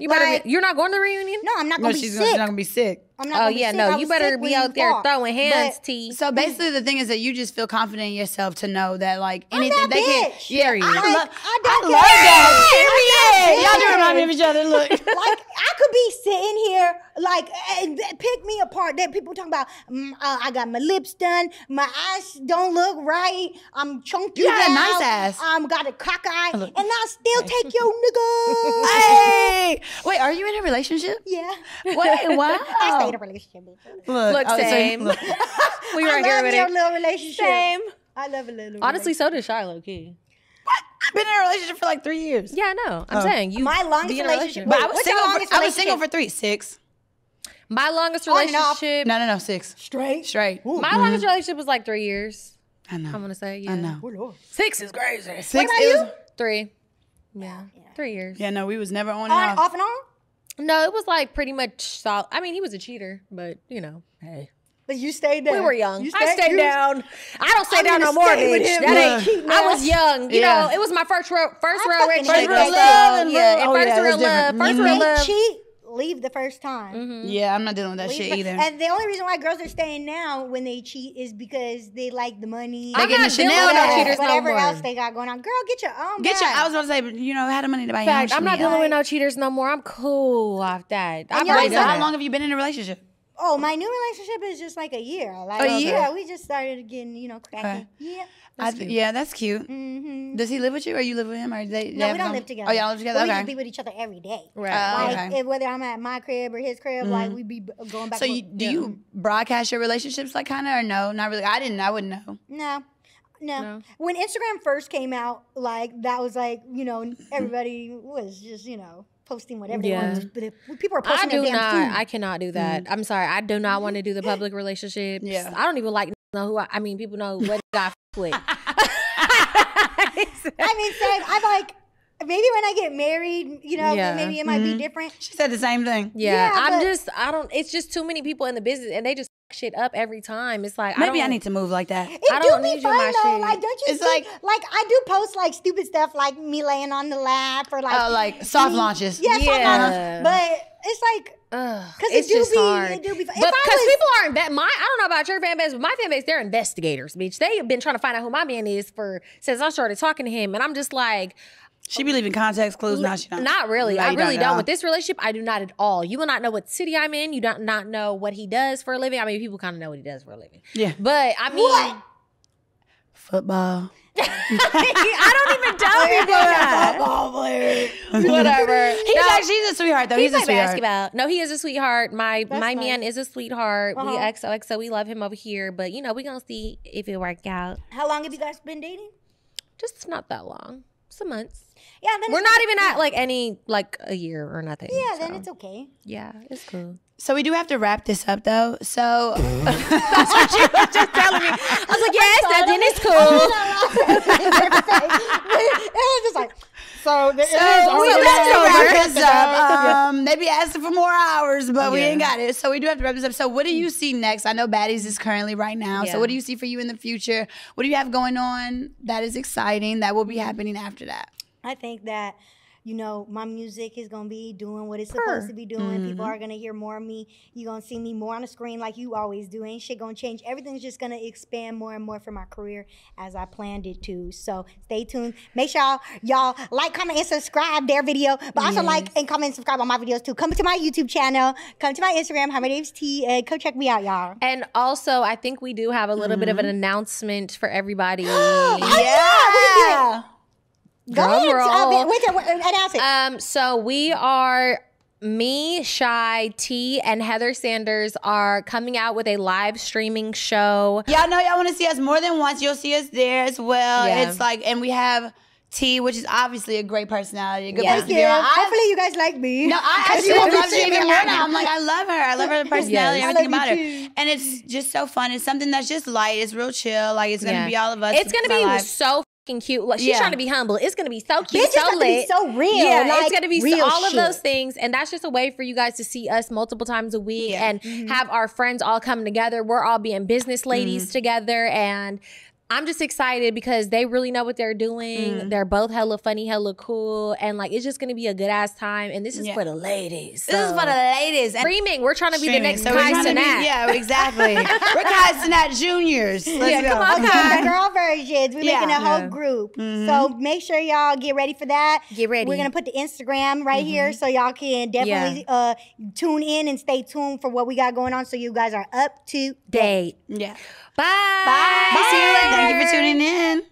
S2: You better.
S3: Like-
S2: Be, you're not going to the reunion.
S3: No, I'm not
S1: No,
S3: gonna be
S1: she's,
S3: sick.
S1: gonna, she's not gonna be sick.
S3: I'm not
S2: Oh
S3: gonna be
S2: yeah,
S3: sick.
S2: no. You better be out there
S3: fought.
S2: throwing hands,
S3: But-
S2: Tee.
S1: So basically, the thing is that you just feel confident in yourself to know that like anything
S3: that
S1: they can.
S3: bitch.
S1: Yeah, I,
S3: Like,
S1: love,
S3: I
S1: I love that. Period. Y'all do remind me of each other. Look.
S3: like I could be sitting here, like and pick me apart. That people talking about. Mm, uh, I got my lips done. My eyes don't look right. I'm chunky.
S1: You got a nice ass.
S3: I'm got a cock eye, and I still take your nigga. (laughs)
S1: hey, wait, are you in a relationship?
S3: yeah.
S1: Wait, wow. (laughs)
S3: I stay in a relationship. bitch.
S1: Look,
S2: Look,
S1: oh, so-
S2: same.
S1: look. (laughs)
S2: we
S3: I
S2: right here
S3: love
S2: with
S3: me a
S2: it.
S3: little relationship.
S2: Same.
S3: I love a little.
S2: Honestly, so does Shiloh Key. What?
S1: I've been in a relationship for like three years.
S2: Yeah, I know. I'm oh. saying you.
S3: My longest
S2: be in a
S3: relationship-
S1: But I was
S3: what's your
S1: single. For, I was single for three, six.
S2: My longest
S3: On and off.
S2: relationship.
S1: No, no, no, six.
S3: straight.
S1: Straight.
S2: My longest relationship was like three years.
S1: I know.
S2: I'm gonna say. Yeah.
S1: I know.
S3: Oh, Lord.
S2: Six is crazy.
S1: Six.
S3: about
S1: it
S3: you?
S1: was-
S2: Three. Yeah. Three years.
S1: yeah, no, we was never on and
S3: On,
S1: off.
S3: off and on.
S2: No, it was like pretty much solid. I mean, he was a cheater, but you know, hey.
S3: But you stayed there.
S2: We were young.
S3: You
S2: I stayed
S3: you-
S2: down. I don't stay
S3: I'm
S2: down no more,
S3: stay with
S2: bitch.
S3: him.
S2: That ain't.
S3: Cheating
S2: I was young. You
S1: Yeah.
S2: know, it was my first real, first
S3: I
S2: real
S3: fucking
S2: relationship.
S1: First real love and
S2: Yeah, and
S1: Oh,
S2: first
S1: yeah,
S2: real love. First
S1: Mhm.
S2: real love.
S3: cheat leave the first time. Mm-hmm.
S1: Yeah, I'm not dealing with that
S3: Leave
S1: shit
S3: the-
S1: either.
S3: And the only reason why girls are staying now when they cheat is because they like the money.
S1: They
S2: I'm
S1: getting the Chanel
S2: with no
S1: bag.
S2: cheaters no
S3: whatever
S2: more.
S3: else they got going on. Girl, get your own.
S1: Get your. I was about to say, you know, had the money to buy your own
S2: I'm not
S1: Chanel.
S2: dealing with no cheaters no more. I'm cool off that. I've
S3: y'all
S1: So how long have you been in a relationship?
S3: Oh, my new relationship is just like a year. Like,
S1: A year?
S3: Yeah, we just started getting, you know, cracking.
S1: Okay.
S3: Yeah.
S1: I th- yeah, that's cute.
S3: Mm-hmm.
S1: Does he live with you, or you live with him, or they? they
S3: No,
S1: have
S3: we don't
S1: some-
S3: live together.
S1: Oh, y'all live together.
S3: But We
S1: okay.
S3: just be with each other every day.
S2: Right.
S1: Oh,
S3: Like,
S1: okay. Mm-hmm.
S3: if, whether I'm at my crib or his crib, like we be going back.
S1: So you, do
S3: Yeah.
S1: you broadcast your relationships like kind of or no? Not really. I didn't. I wouldn't know.
S3: No. No.
S2: No.
S3: When Instagram first came out, like that was like, you know, everybody was just, you know, posting whatever
S2: Yeah.
S3: they wanted. But if people are posting,
S2: I
S3: posting
S2: do
S3: damn
S2: not.
S3: food.
S2: I cannot do that. I'm sorry. I do not want to do the (laughs) public relationships.
S1: Yeah.
S2: I don't even like know who I, I mean. People know what I f- (laughs) with. (laughs) (laughs)
S3: I mean, same. I'm like, maybe when I get married, you know,
S2: Yeah.
S3: maybe it might
S1: Mhm.
S3: be different.
S1: She said the same thing.
S2: Yeah,
S3: Yeah,
S2: I'm
S3: but-
S2: just. I don't. It's just too many people in the business, and they just f- shit up every time. It's like
S1: Maybe I,
S2: don't-
S1: need to move like that.
S3: It
S2: I
S3: do
S2: don't
S3: be
S2: need you
S3: fun
S2: my
S3: though.
S2: shit.
S3: Like, don't you
S1: It's
S3: see?
S1: like-
S3: Like, I do post like stupid stuff, like me laying on the lap or like,
S1: Oh, like soft
S3: me-
S1: launches.
S3: Yeah, soft
S2: Yeah.
S3: launches. But it's like,
S2: Ugh,
S3: Cause it
S2: it's
S3: do
S2: just
S3: be-
S2: hard.
S3: it do be- if
S2: but because people are inve- my I don't know about your fan base, but my fan base they're investigators, bitch. They have been trying to find out who my man is for since I started talking to him, and I'm just like,
S1: She be leaving context clues. Now she don't.
S2: not really.
S1: No,
S2: I really
S1: don't
S2: don't. With this relationship, I do not at all. You will not know what city I'm in. You don't not know what he does for a living. I mean, people kind of know what he does for a living,
S1: Yeah.
S2: but I mean,
S3: What?
S1: Football. (laughs)
S2: I don't even tell (laughs) people that.
S1: Football player.
S2: Whatever. (laughs)
S1: He's
S2: No.
S1: actually he's a sweetheart though.
S2: He's
S1: He's, a sweetheart.
S2: basketball. No, he is a sweetheart. My
S3: That's
S2: my
S3: nice.
S2: man is a sweetheart. We
S3: Uh-huh.
S2: XOXO. We love him over here, but you know we gonna see if it work out.
S3: how long have you guys been dating?
S2: Just not that long. Some months.
S3: Yeah, then
S2: We're not
S3: okay.
S2: even at like any like a year or nothing.
S3: Yeah, then it's okay.
S2: yeah, it's cool.
S1: So we do have to wrap this up though. So (laughs) (laughs)
S2: That's what you was just telling me. I was like, yes, that then it's cool.
S3: it (laughs) was just like, so there
S1: So
S3: is
S1: we do have to wrap this up. Um, maybe asking for more hours, but we ain't got it. So we do have to wrap this up. So what do you see next? I know Baddies is currently right now.
S2: Yeah.
S1: So what do you see for you in the future? What do you have going on that is exciting that will be happening after that?
S3: I think that you know my music is gonna be doing what it's supposed to be doing. People mm-hmm. are gonna hear more of me. You're gonna see me more on the screen like you always do. Ain't shit gonna change. Everything's just gonna expand more and more for my career as I planned it to. So stay tuned. Make sure y'all, y'all like, comment, and subscribe their video. But also like and comment and subscribe on my videos too. Come to my YouTube channel. Come to my Instagram. Hi, my name's Tee. And come check me out, y'all.
S2: And also, I think we do have a little bit of an mm-hmm. announcement for everybody. (gasps)
S1: Oh, yeah.
S3: Go
S2: Drum
S3: ahead.
S2: roll.
S3: Uh, wait, wait, wait, announce it.
S2: Um, so we are me, Chy, Tee, and Heather Sanders are coming out with a live streaming show.
S1: Y'all know y'all want to see us more than once. You'll see us there as well.
S2: Yeah.
S1: It's like, and we have Tee, which is obviously a great personality, a good
S2: Yeah.
S1: person
S3: Thank you.
S1: be around. I-
S3: Hopefully you guys like me.
S1: No, I (laughs) actually
S3: you won't be
S1: love
S3: seeing
S1: you even more now. I'm like, I love her. I love her (laughs) personality,
S2: Yes.
S1: Everything about
S3: you
S1: her. And it's just so fun. It's something that's just light. It's real chill. Like it's gonna
S2: Yeah.
S1: be all of us.
S2: It's gonna be
S1: lives.
S2: so fucking cute. Like she's
S1: Yeah.
S2: trying to be humble. It's gonna be so cute,
S3: Bitch, it's
S2: so
S3: gonna be
S2: lit.
S3: so real.
S2: Yeah,
S3: like,
S2: it's gonna be
S3: real
S2: all of those things, and that's just a way for you guys to see us multiple times a week
S1: Yeah.
S2: and mm-hmm. have our friends all come together. We're all being business ladies mm-hmm. together, and I'm just excited because they really know what they're doing. They're both hella funny, hella cool, and like it's just gonna be a good ass time. And this is
S1: Yeah.
S2: for the ladies.
S1: This is for the ladies. And
S2: streaming. We're trying to be the next
S1: So
S2: Kai
S1: trying to be-
S2: Cenat.
S1: Yeah, exactly. we're Kai (laughs) Cenat juniors. Let's
S2: Yeah,
S1: go.
S2: come on,
S3: Okay,
S2: Kai.
S3: the girl versions. We're
S1: Yeah.
S3: making a whole
S2: Yeah.
S3: group.
S1: Mhm.
S3: So make sure y'all get ready for that.
S2: Get ready.
S3: We're gonna put the Instagram right here so y'all can definitely uh, tune in and stay tuned for what we got going on so you guys are up to
S2: date.
S1: Yeah.
S2: Bye.
S1: Bye. See you later. Thank you for tuning in.